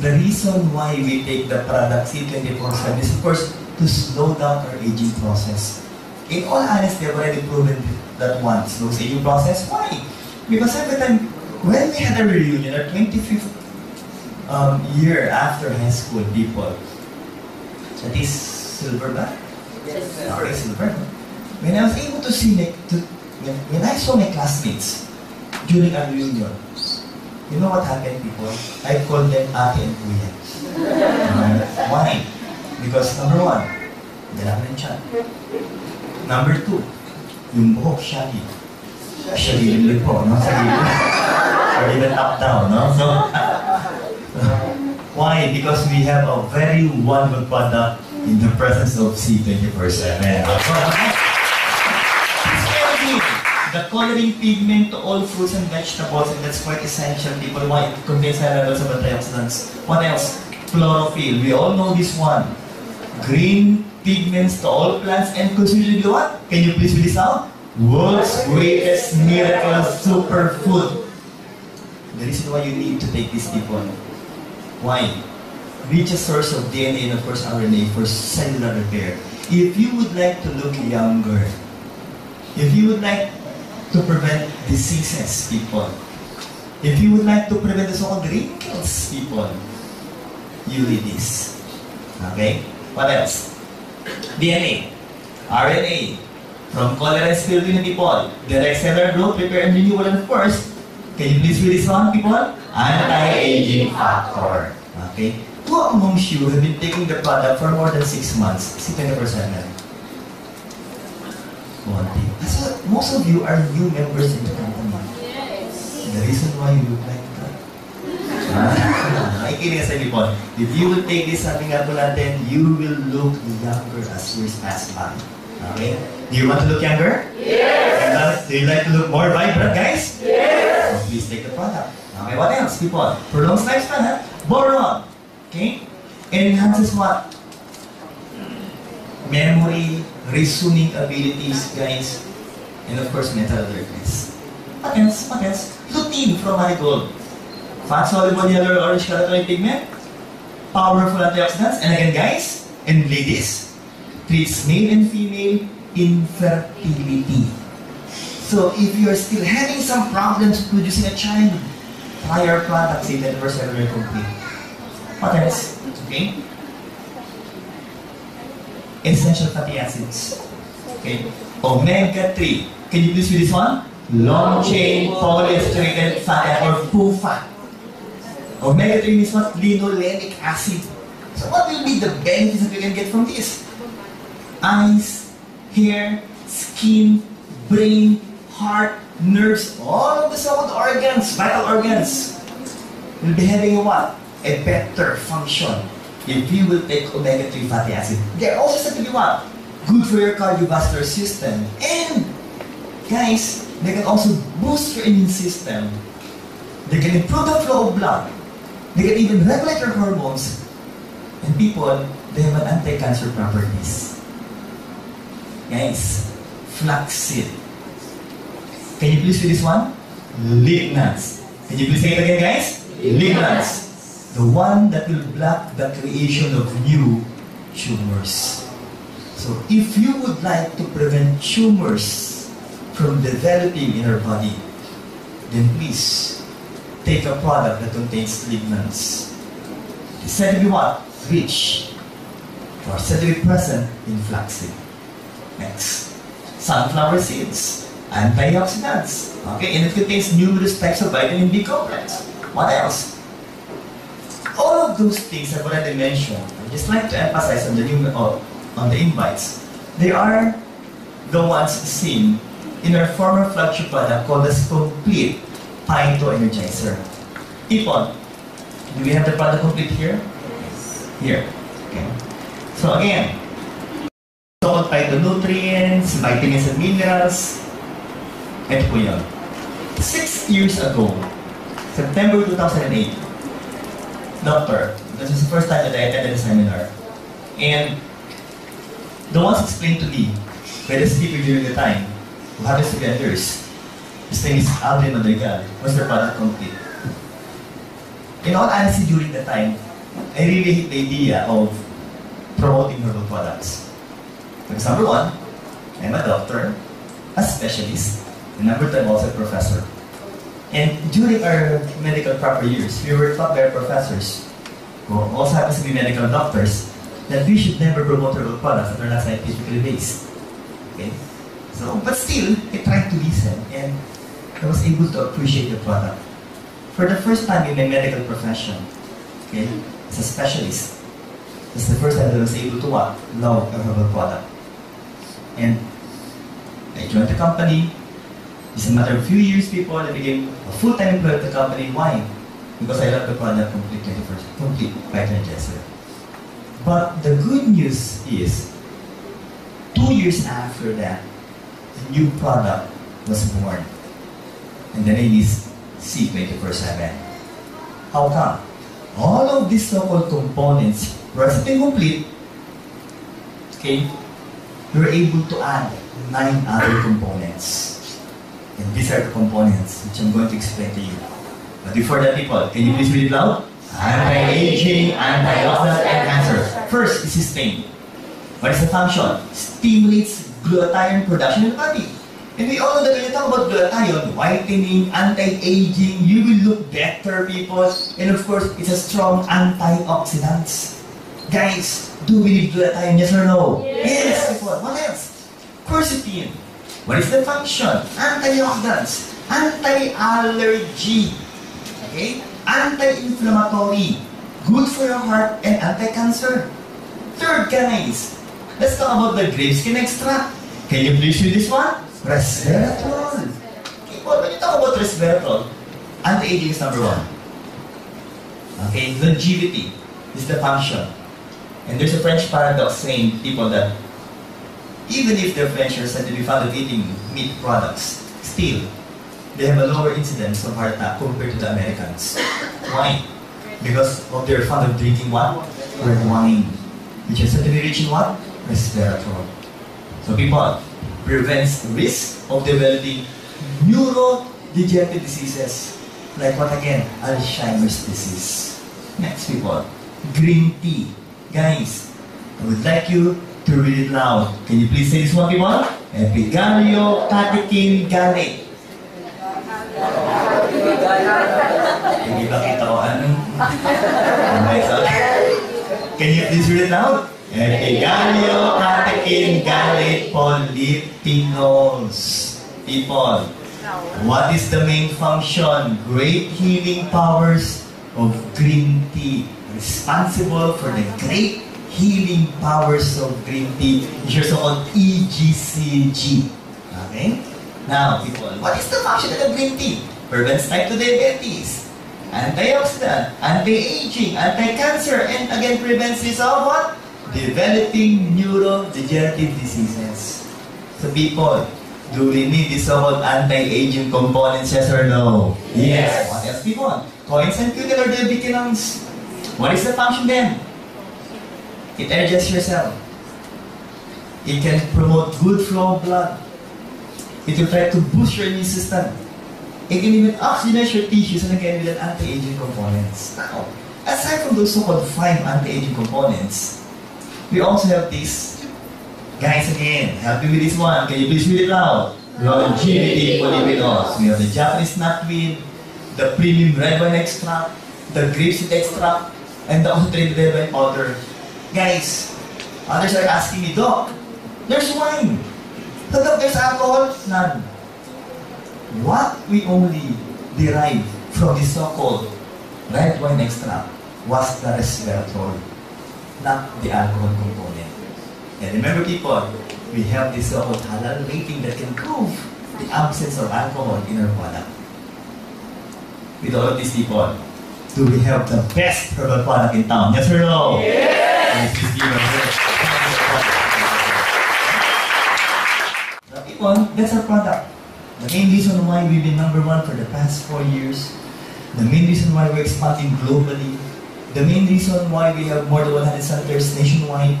The reason why we take the product C24 is of course to slow down our aging process. In all honesty, I've already proven that one slows aging process. Why? Because every time when we had a reunion, our 25th um, year after high school, people, that is silver ba? Yes. Silver. When I was able to see my, to, when, when I saw my classmates during our reunion, You know what happened, people? I call them ate and kuya. Why? Because number one, ng chan. Number two, yung buhok shaggy. Shaggy yung po, no? Gilid. Or even up down, no? So, <laughs> why? Because we have a very wonderful product in the presence of C24-7. The coloring pigment to all fruits and vegetables, and that's quite essential. People why it contains high levels of antioxidants. What else? Chlorophyll. We all know this one. Green pigments to all plants and considered what? Can you please read this out? World's greatest miracle superfood. The reason why you need to take this people. Why? Richest source of DNA and of course RNA for cellular repair. If you would like to look younger, if you would like to prevent diseases, people, if you would like to prevent the so-called wrinkles, people, you read this. Okay? What else? DNA, RNA, from chlorella spirulina people, direct cellular growth, repair, and renewal, and can you please read this one, people? Anti-aging factor. Okay? Who amongst you have been taking the product for more than six months? Si 20%. Konti. So, most of you are new members in the company. Yes. The reason why you look like that. Nakikinig ka sa people. If you will take this, sabi nga po natin, you will look younger as years pass by. Okay? Do you want to look younger? Yes! Uh, do you like to look more vibrant, guys? Yes! So please take the product. Okay, what else, people? Prolongs lifespan, ha? Boron. Okay? Enhances what? Memory, reasoning abilities, guys. And of course, mental alertness. What else? What else? Lutein from marigold. Fat soluble yellow or orange carotenoid pigment. Powerful antioxidants. And again, guys and ladies, treats male and female infertility. So if you are still having some problems producing a child, try our product, say 10% complete. What else? Okay? Essential fatty acids. Okay? Omega 3. Can you please read this one? Long chain polyunsaturated fatty or PUFA. Omega 3 means what? Linolenic acid. So what will be the benefits that we can get from this? Eyes, hair, skin, brain, heart, nerves, all of the so organs, vital organs, will be having a what? A better function if you will take omega-3 fatty acid. They're also said to be what? Good for your cardiovascular system. And, guys, they can also boost your immune system. They can improve the flow of blood. They can even regulate your hormones. And people, they have an anti-cancer properties. Guys, flaxseed. Can you please read this one? Lignans. Can you please say it again, guys? Lignans. The one that will block the creation of new tumors. So if you would like to prevent tumors from developing in our body, then please take a product that contains lignans. It's said to be what? Rich. Or said to be present in flaxseed. Next. Sunflower seeds. And antioxidants. Okay, and it contains numerous types of vitamin B complex. What else? All of those things I've already mentioned. I'd just like to emphasize on the new on the invites. They are the ones seen in our former flagship product called as Complete Phyto Energizer. Ipon, do we have the product complete here? Yes. Here. Okay. So again, so phytonutrients, vitamins and minerals. Ito po yun. Six years ago, September 2008, Doctor, this is the first time that I attended a seminar. And the ones explained to me by the speaker during the time, who happens to be a nurse, his name is Alvin Madrigal, was the product complete. In all honesty, during the time, I really hate the idea of promoting herbal products. Because number one, I'm a doctor, a specialist, and number two, I'm also a professor. And during our medical proper years, we were taught by our professors, who also happens to be medical doctors, that we should never promote herbal products that are not scientifically based. Okay? So, but still, I tried to listen and I was able to appreciate the product. for the first time in my medical profession, okay, as a specialist, it's the first time that I was able to what? Love a herbal product. And I joined the company. It's a matter of a few years before I became a full-time employee of the company. Why? Because I love the product completely, 21st, complete vitamin Jesser. But the good news is, two years after that, new product was born. And the name is C247. How come? All of these so-called components were sitting complete, okay, we're able to add nine other components. And these are the components which I'm going to explain to you. But before that, people, can you please read it loud? Anti-aging, antioxidant, and cancer. First is cysteine. What is the function? Stimulates glutathione production in the body. And we all know that when you talk about glutathione, whitening, anti-aging, you will look better, people. And of course, it's a strong antioxidant. Guys, do we need glutathione, yes or no? Yes. people. What else? Quercetin. What is the function? Antioxidants. Anti-allergy. Okay? Anti-inflammatory. Good for your heart and anti-cancer. Third, guys, let's talk about the grape skin extract. Can you please read this one? Resveratrol. Okay, well, when you talk about resveratrol, anti-aging is number one. Okay, longevity is the function. And there's a French paradox saying people that even if the French are said to be fond of eating meat products, still, they have a lower incidence of heart attack compared to the Americans. Why? Because of their fond of drinking what? Red wine. Which is said to be rich in what? Resveratrol. So people, prevents risk of developing neurodegenerative diseases. Like what again? Alzheimer's disease. Next people, green tea. Guys, I would like you to read it loud. Can you please say this one, people? Epigallocatechin gallate. Hindi ba kita? Can you please read it loud? Epigallocatechin gallate polyphenols. People, what is the main function? Great healing powers of green tea. Responsible for the great healing powers of green tea, which are so-called EGCG. Okay? Now, people, what is the function of green tea? Prevents type 2 diabetes, antioxidant, anti-aging, anti-cancer, and again prevents this of what? Developing neurodegenerative diseases. So people, do we need these so-called anti-aging components, yes or no? Yes. What else people? Coins and cuticles or ubiquinones. What is the function then? It energizes your cell. It can promote good flow of blood. It will try to boost your immune system. It can even oxygenate your tissues and again with an anti-aging components. Now, aside from those so-called five anti-aging components, we also have this. Guys, again, help me with this one. Can you please read it loud? Longevity polyphenols. We have the Japanese knotweed, the premium red wine extract, the grapeseed extract, and the concentrated red wine powder. Guys, others are asking me, Doc, there's wine. But Doc, there's alcohol? None. What we only derive from the so-called red wine extract was the resveratrol, not the alcohol component. And remember people, we have this so-called halal rating that can prove the absence of alcohol in our product. With all of these people, do we have the best herbal product in town? Yes or no? Yes! Please give us a Now, people, that's our product. The main reason why we've been number one for the past four years, the main reason why we're expanding globally, the main reason why we have more than 100 centers nationwide,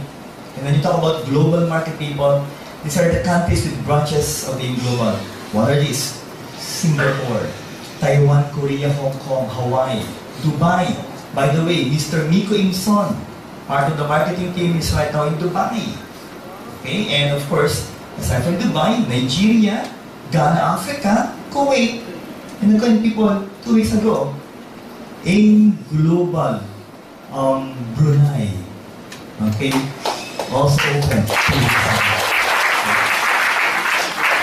and when you talk about global market people, these are the countries with branches of AIM Global. What are these? Singapore, Taiwan, Korea, Hong Kong, Hawaii, Dubai. By the way, Mr. Miko Imson, part of the marketing team is right now in Dubai. Okay, and of course, aside from Dubai, Nigeria, Ghana, Africa, Kuwait, and the people two weeks ago, in global, um, Brunei, okay, also open.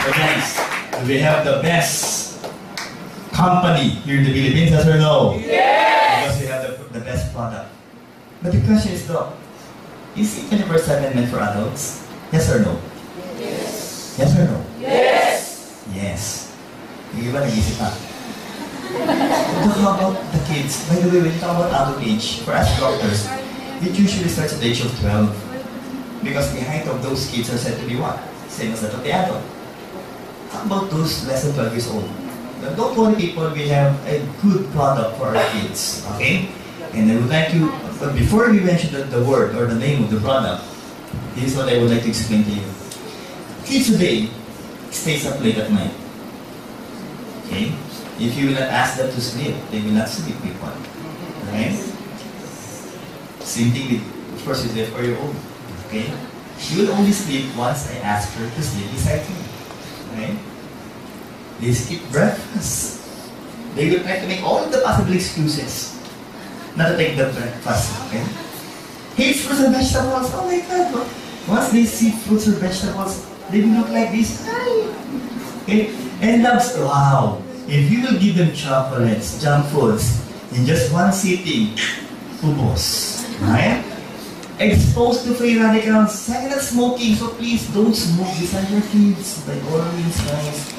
So guys, we have the best company here in the Philippines, yes or no? Yes. Because we have the, the best product. But the question is though, is it 24-7 meant for adults? Yes or no? Yes. Yes or no? Yes. Yes. Yung iba nag-isip pa. Talk about the kids. By the way, when you talk about adult age, for us doctors, it usually starts at the age of 12. Because the height of those kids are said to be what? Same as that of the adult. How about those less than 12 years old? Don't worry people, we have a good product for our kids. Okay? And I would like to, but before we mention the, the word or the name of the product, this is what I would like to explain to you. Kids today stays up late at night. Okay? If you will not ask them to sleep, they will not sleep with people. Right? Same thing with, of course, with the four-year-old. Okay? She will only sleep once I ask her to sleep beside me. Right? They skip breakfast. They will try to make all the possible excuses not to take the breakfast. Okay? Hates fruits and vegetables. Oh my God! Once they see fruits or vegetables, they will look like this. Okay? And loves, wow! If you will give them chocolates, junk foods, in just one sitting, ubos. Right? Exposed to free radicals, silent smoking, so please don't smoke beside your kids. By all means, guys.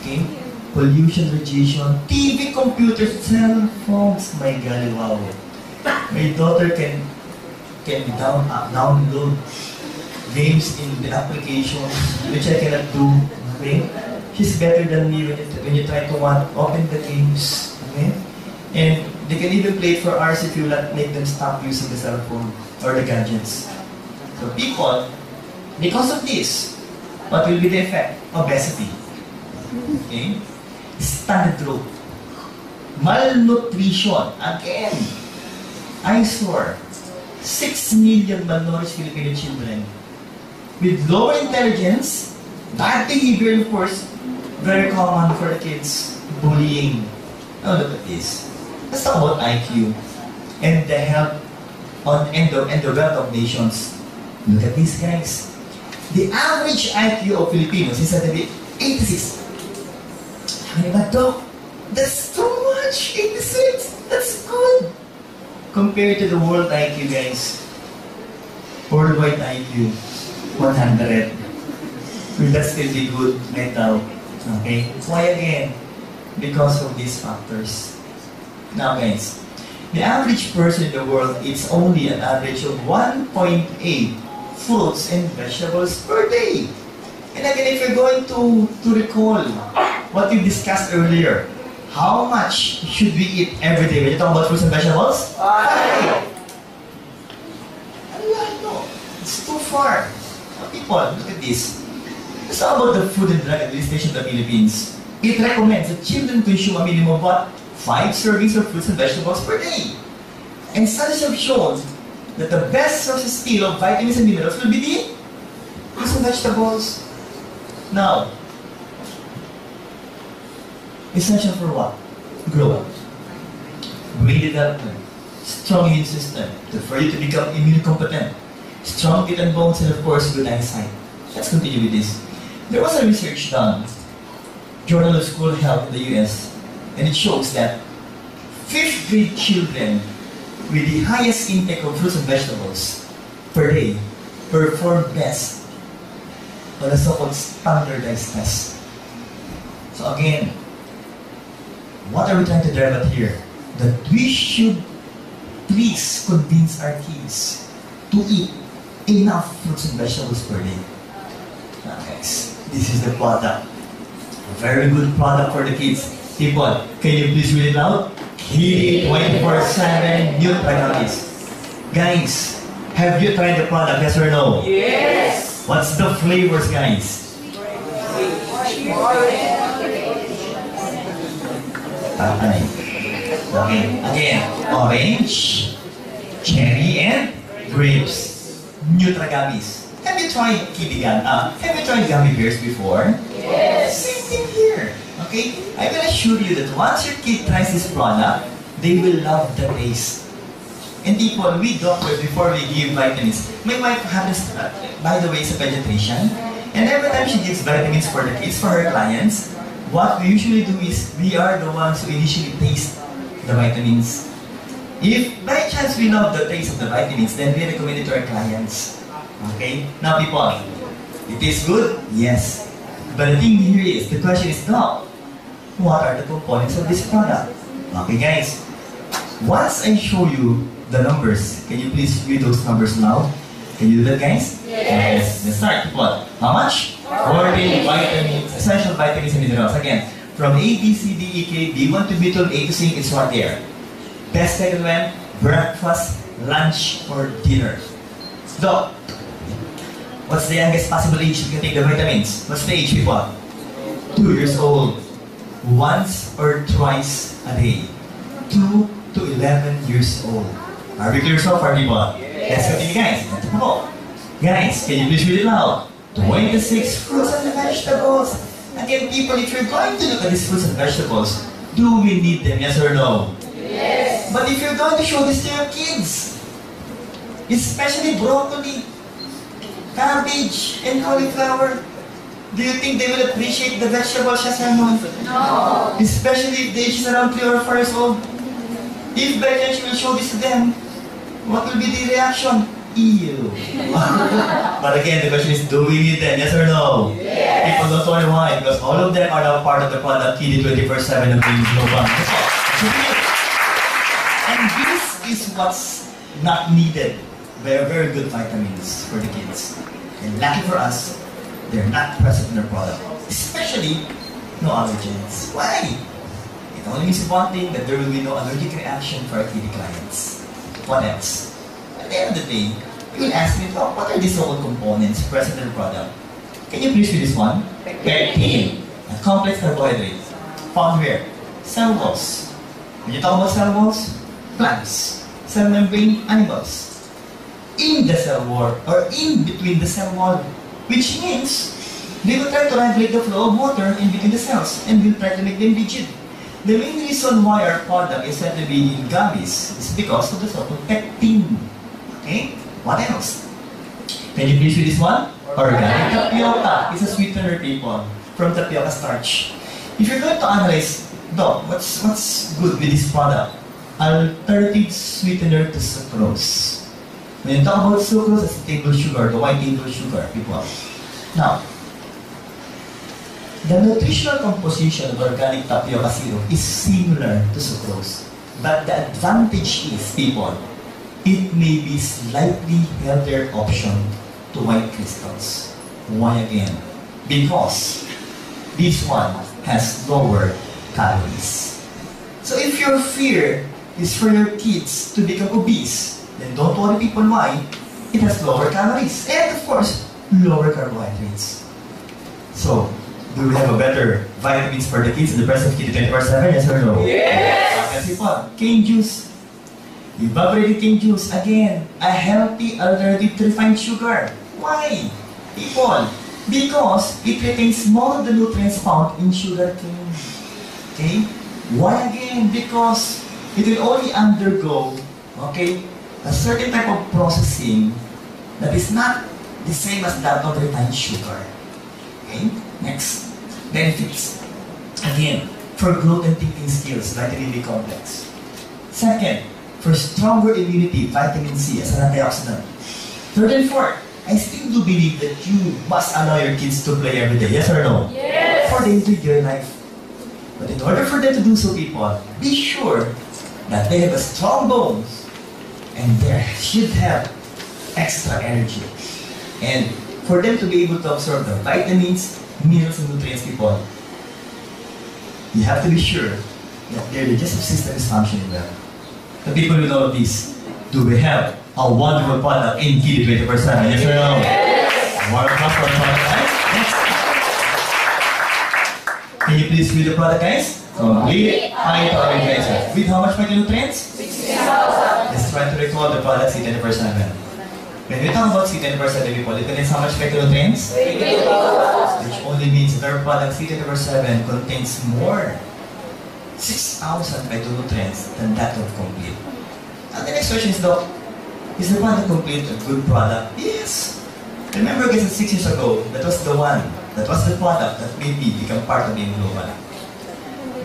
Okay? Pollution, radiation, TV, computers, cell phones. My God, wow. My daughter can can down uh, download games in the application which I cannot do. Okay? She's better than me when you, when you try to want open the games. Okay? And they can even play for hours if you make them stop using the cell phone or the gadgets. So people, because of this, what will be the effect? Obesity. Okay? Standard growth. Malnutrition. Again. eyesore. 6 million malnourished Filipino children with lower intelligence, bad behavior, of course, very common for the kids, bullying. Now look at this. Let's talk about IQ and the health on and the, and the wealth of nations. Look at these guys. The average IQ of Filipinos is be 86. Ano ba to? That's too much! 86! That's good! Compared to the world IQ, guys. Worldwide IQ, 100. Will that still be good metal? Okay? Why again? Because of these factors. Now guys, the average person in the world eats only an average of 1.8 fruits and vegetables per day. And again, if you're going to, to recall what we discussed earlier, how much should we eat every day? When you talk about fruits and vegetables? Five. A lot, no. It's too far. People, look at this. Let's talk about the Food and Drug Administration of the Philippines. It recommends that children consume a minimum of what? Five servings of fruits and vegetables per day. And studies have shown that the best sources still of vitamins and minerals will be the fruits and vegetables. Now, essential for what? Growth. Brain development. Strong immune system. To, for you to become immune competent. Strong teeth and bones, and of course, good eyesight. Let's continue with this. There was a research done, Journal of School Health in the US, and it shows that fifth grade children with the highest intake of fruits and vegetables per day perform best on a so-called standardized test. So again, what are we trying to drive at here? That we should please convince our kids to eat enough fruits and vegetables per day. Now guys, this is the product. A very good product for the kids. People, can you please read it out? Kiddie 24-7 Nutrigummies. Guys, have you tried the product, yes or no? Yes. What's the flavors, guys? Okay. Okay. Again, orange, cherry, and grapes. Nutrigummies. Have you tried Kitigan? Uh, have you tried gummy bears before? Yes. Same thing here. Okay? I will assure you that once your kid tries this product, they will love the taste. And people, we doctors, before we give vitamins, my wife happens, uh, by the way, is a vegetarian. And every time she gives vitamins for the kids, for her clients, what we usually do is we are the ones who initially taste the vitamins. If by chance we love the taste of the vitamins, then we recommend it to our clients. Okay? Now people, it is good? Yes. But the thing here is, the question is not, what are the components of this product? Okay guys, once I show you the numbers, can you please read those numbers now? Can you do that guys? Yes. Let's start. What? How much? 40 vitamins, essential vitamins and minerals. Again, from A, B, C, D, E, K, B1 to B12, A to C, it's right there. Best taken when? Breakfast, lunch, or dinner. So, what's the youngest possible age you can take the vitamins? What's the age people? Two years old. Once or twice a day. Two to 11 years old. Are we clear so far, people? Let's continue, guys. Ito. Guys, can you please read it loud? 26 fruits and vegetables. Again, people, if you're going to look at these fruits and vegetables, do we need them, yes or no? Yes. But if you're going to show this to your kids, especially broccoli, cabbage, and cauliflower, do you think they will appreciate the vegetables, yes or no? No. Especially if the age is around 3 or 4 years old. If by chance you will show this to them, what will be the reaction? Ew. <laughs> but again, the question is, do we need them? Yes or no? Yes. People don't worry why, because all of them are now part of the product KD 24-7 of Dreams Global. And this is what's not needed. Very, very good vitamins for the kids. And lucky for us, they're not present in their product. Especially, no allergens. Why? It only means one thing, that there will be no allergic reaction for our KD clients. What else? At the end of the day, you will ask me, oh, what are these so components present in the product? Can you please read this one? Pectin, a complex carbohydrate. Found where? Cell walls. When you talk about cell walls, plants. Cell membrane, animals. In the cell wall, or in between the cell wall, which means they will try to regulate the flow of water in between the cells and will try to make them rigid. The main reason why our product is said to be gummies is because of the so-called pectin. Okay? What else? Can you please read this one? Organic tapioca is a sweetener people from tapioca starch. If you're going to analyze, Doc, what's what's good with this product? Alternative sweetener to sucrose. When you talk about sucrose, it's table sugar, the white table sugar, people. Now, the nutritional composition of organic tapioca syrup is similar to sucrose. But the advantage is, people, it may be slightly healthier option to white crystals. Why again? Because this one has lower calories. So if your fear is for your kids to become obese, then don't worry people why. It has lower calories and of course, lower carbohydrates. So, do we have a better vitamins for the kids in the present kid 24-7? Yes or no? Yes. Kasi po, cane juice. Evaporated cane juice, again, a healthy alternative to refined sugar. Why? People, because it retains more of the nutrients found in sugar cane. Okay? Why again? Because it will only undergo, okay, a certain type of processing that is not the same as that of refined sugar. Okay? Next. Benefits. Again, for growth and thinking skills, vitamin B complex. Second, for stronger immunity, vitamin C as an antioxidant. Third and fourth, I still do believe that you must allow your kids to play every day. Yes or no? Yes. For them to enjoy life. But in order for them to do so, people, be sure that they have a strong bones and they should have extra energy. And for them to be able to absorb the vitamins, minerals, and nutrients people, you have to be sure that their digestive system is functioning well. The people with all of this, do we have a wonderful partner in Kiddie 24 7? Yes or no? Yes! One guys. Yes. Can you please read the product, guys? Read it. Guys. With how much micronutrients? 60,000 is trying to recall the product 10 person event. When we talk about seated person Devi polyphenols, how much spectral names? Which only means their product 10 over 7 contains more 6,000 phytonutrients than that of complete. And the next question is though, is the product complete a good product? Yes! Remember guys, six years ago, that was the one, that was the product that made me become part of the global.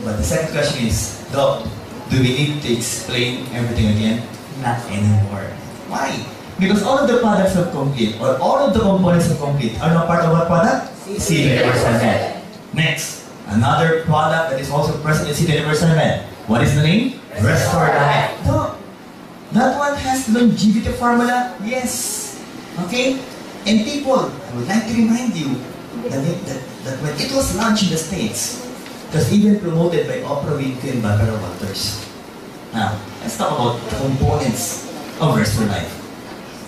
But the second question is, though, do we need to explain everything again? Not anymore. Why? Because all of the products are complete, or all of the components are complete, are now part of what product? C Universe 7. Next, another product that is also present in C Universe 7. What is the name? Restore. Doc, that one has longevity formula? Yes. Okay? And people, I would like to remind you that, that, that when it was launched in the States, it was even promoted by Oprah Winfrey and Barbara Walters. Now, let's talk about components of Restore Life.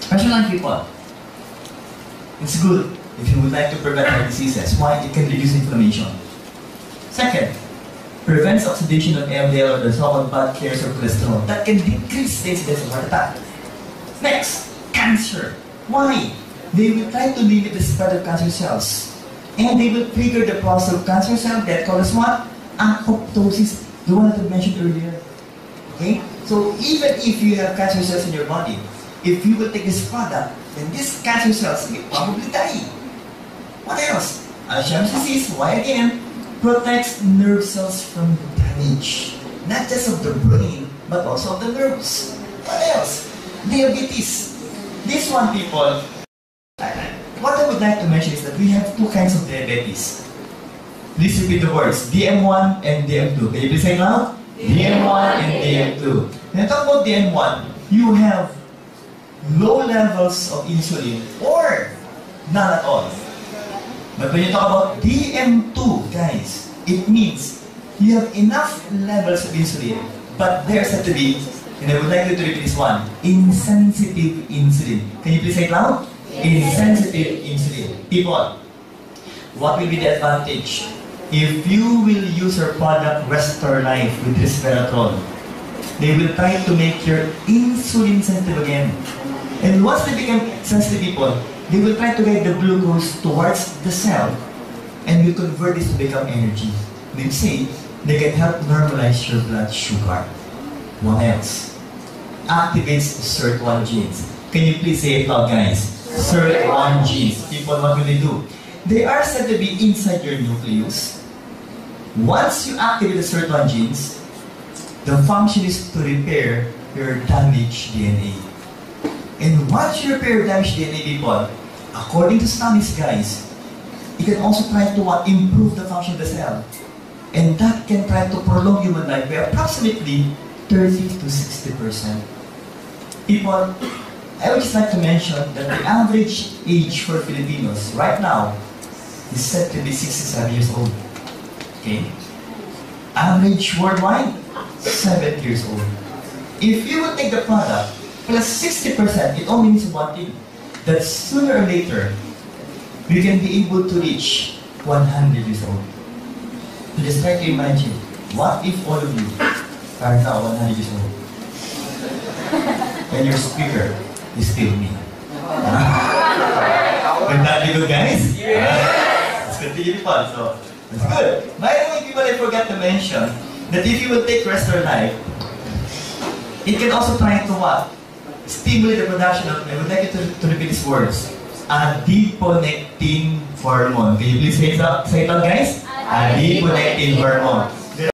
Restore Life people, it's good if you would like to prevent heart diseases. Why? It can reduce inflammation. Second, prevents oxidation of LDL or the so-called bad carriers cholesterol that can decrease the incidence of heart attack. Next, cancer. Why? They will try to limit the spread of cancer cells. And they will trigger the process of cancer cell called as what? Apoptosis, the one that I mentioned earlier. Okay? So even if you have cancer cells in your body, if you will take this product, then these cancer cells will probably die. What else? Alzheimer's disease, why again? Protects nerve cells from damage. Not just of the brain, but also of the nerves. What else? Diabetes. This one, people, what I would like to mention is that we have two kinds of diabetes. Please repeat the words DM1 and DM2. Can you please say loud? DM1 and DM2. When I talk about DM1, you have low levels of insulin or none at all. But when you talk about DM2, guys, it means you have enough levels of insulin, but there's said to be, and I would like you to repeat this one, insensitive insulin. Can you please say it loud? Insensitive insulin. People, what will be the advantage? If you will use your product Restore Life with resveratrol, they will try to make your insulin sensitive again. And once they become sensitive people, they will try to get the glucose towards the cell and will convert this to become energy. They say they can help normalize your blood sugar. What else? Activates SIRT1 genes. Can you please say it loud, guys? SIRT1 genes. People, what will they do? They are said to be inside your nucleus. Once you activate the SIRT1 genes, the function is to repair your damaged DNA. And once you repair damaged DNA, people, according to studies, guys, you can also try to what, improve the function of the cell. And that can try to prolong human life by approximately 30 to 60 percent. People, I would just like to mention that the average age for Filipinos right now is said to be 67 years old. Okay? Average worldwide, 7 years old. If you would take the product plus 60%, it only means one thing. That sooner or later, we can be able to reach 100 years old. Just try to imagine, what if all of you are now 100 years old? And your speaker is still me. Would that be good, guys? Yeah. Continue fun, so it's good. By the way, people, I forgot to mention that if you will take rest Restore Life, it can also try to what? Stimulate the production of, I would like you to, to repeat these words. A Adiponectin hormone. Can you please say it say it out guys? Adiponectin hormone.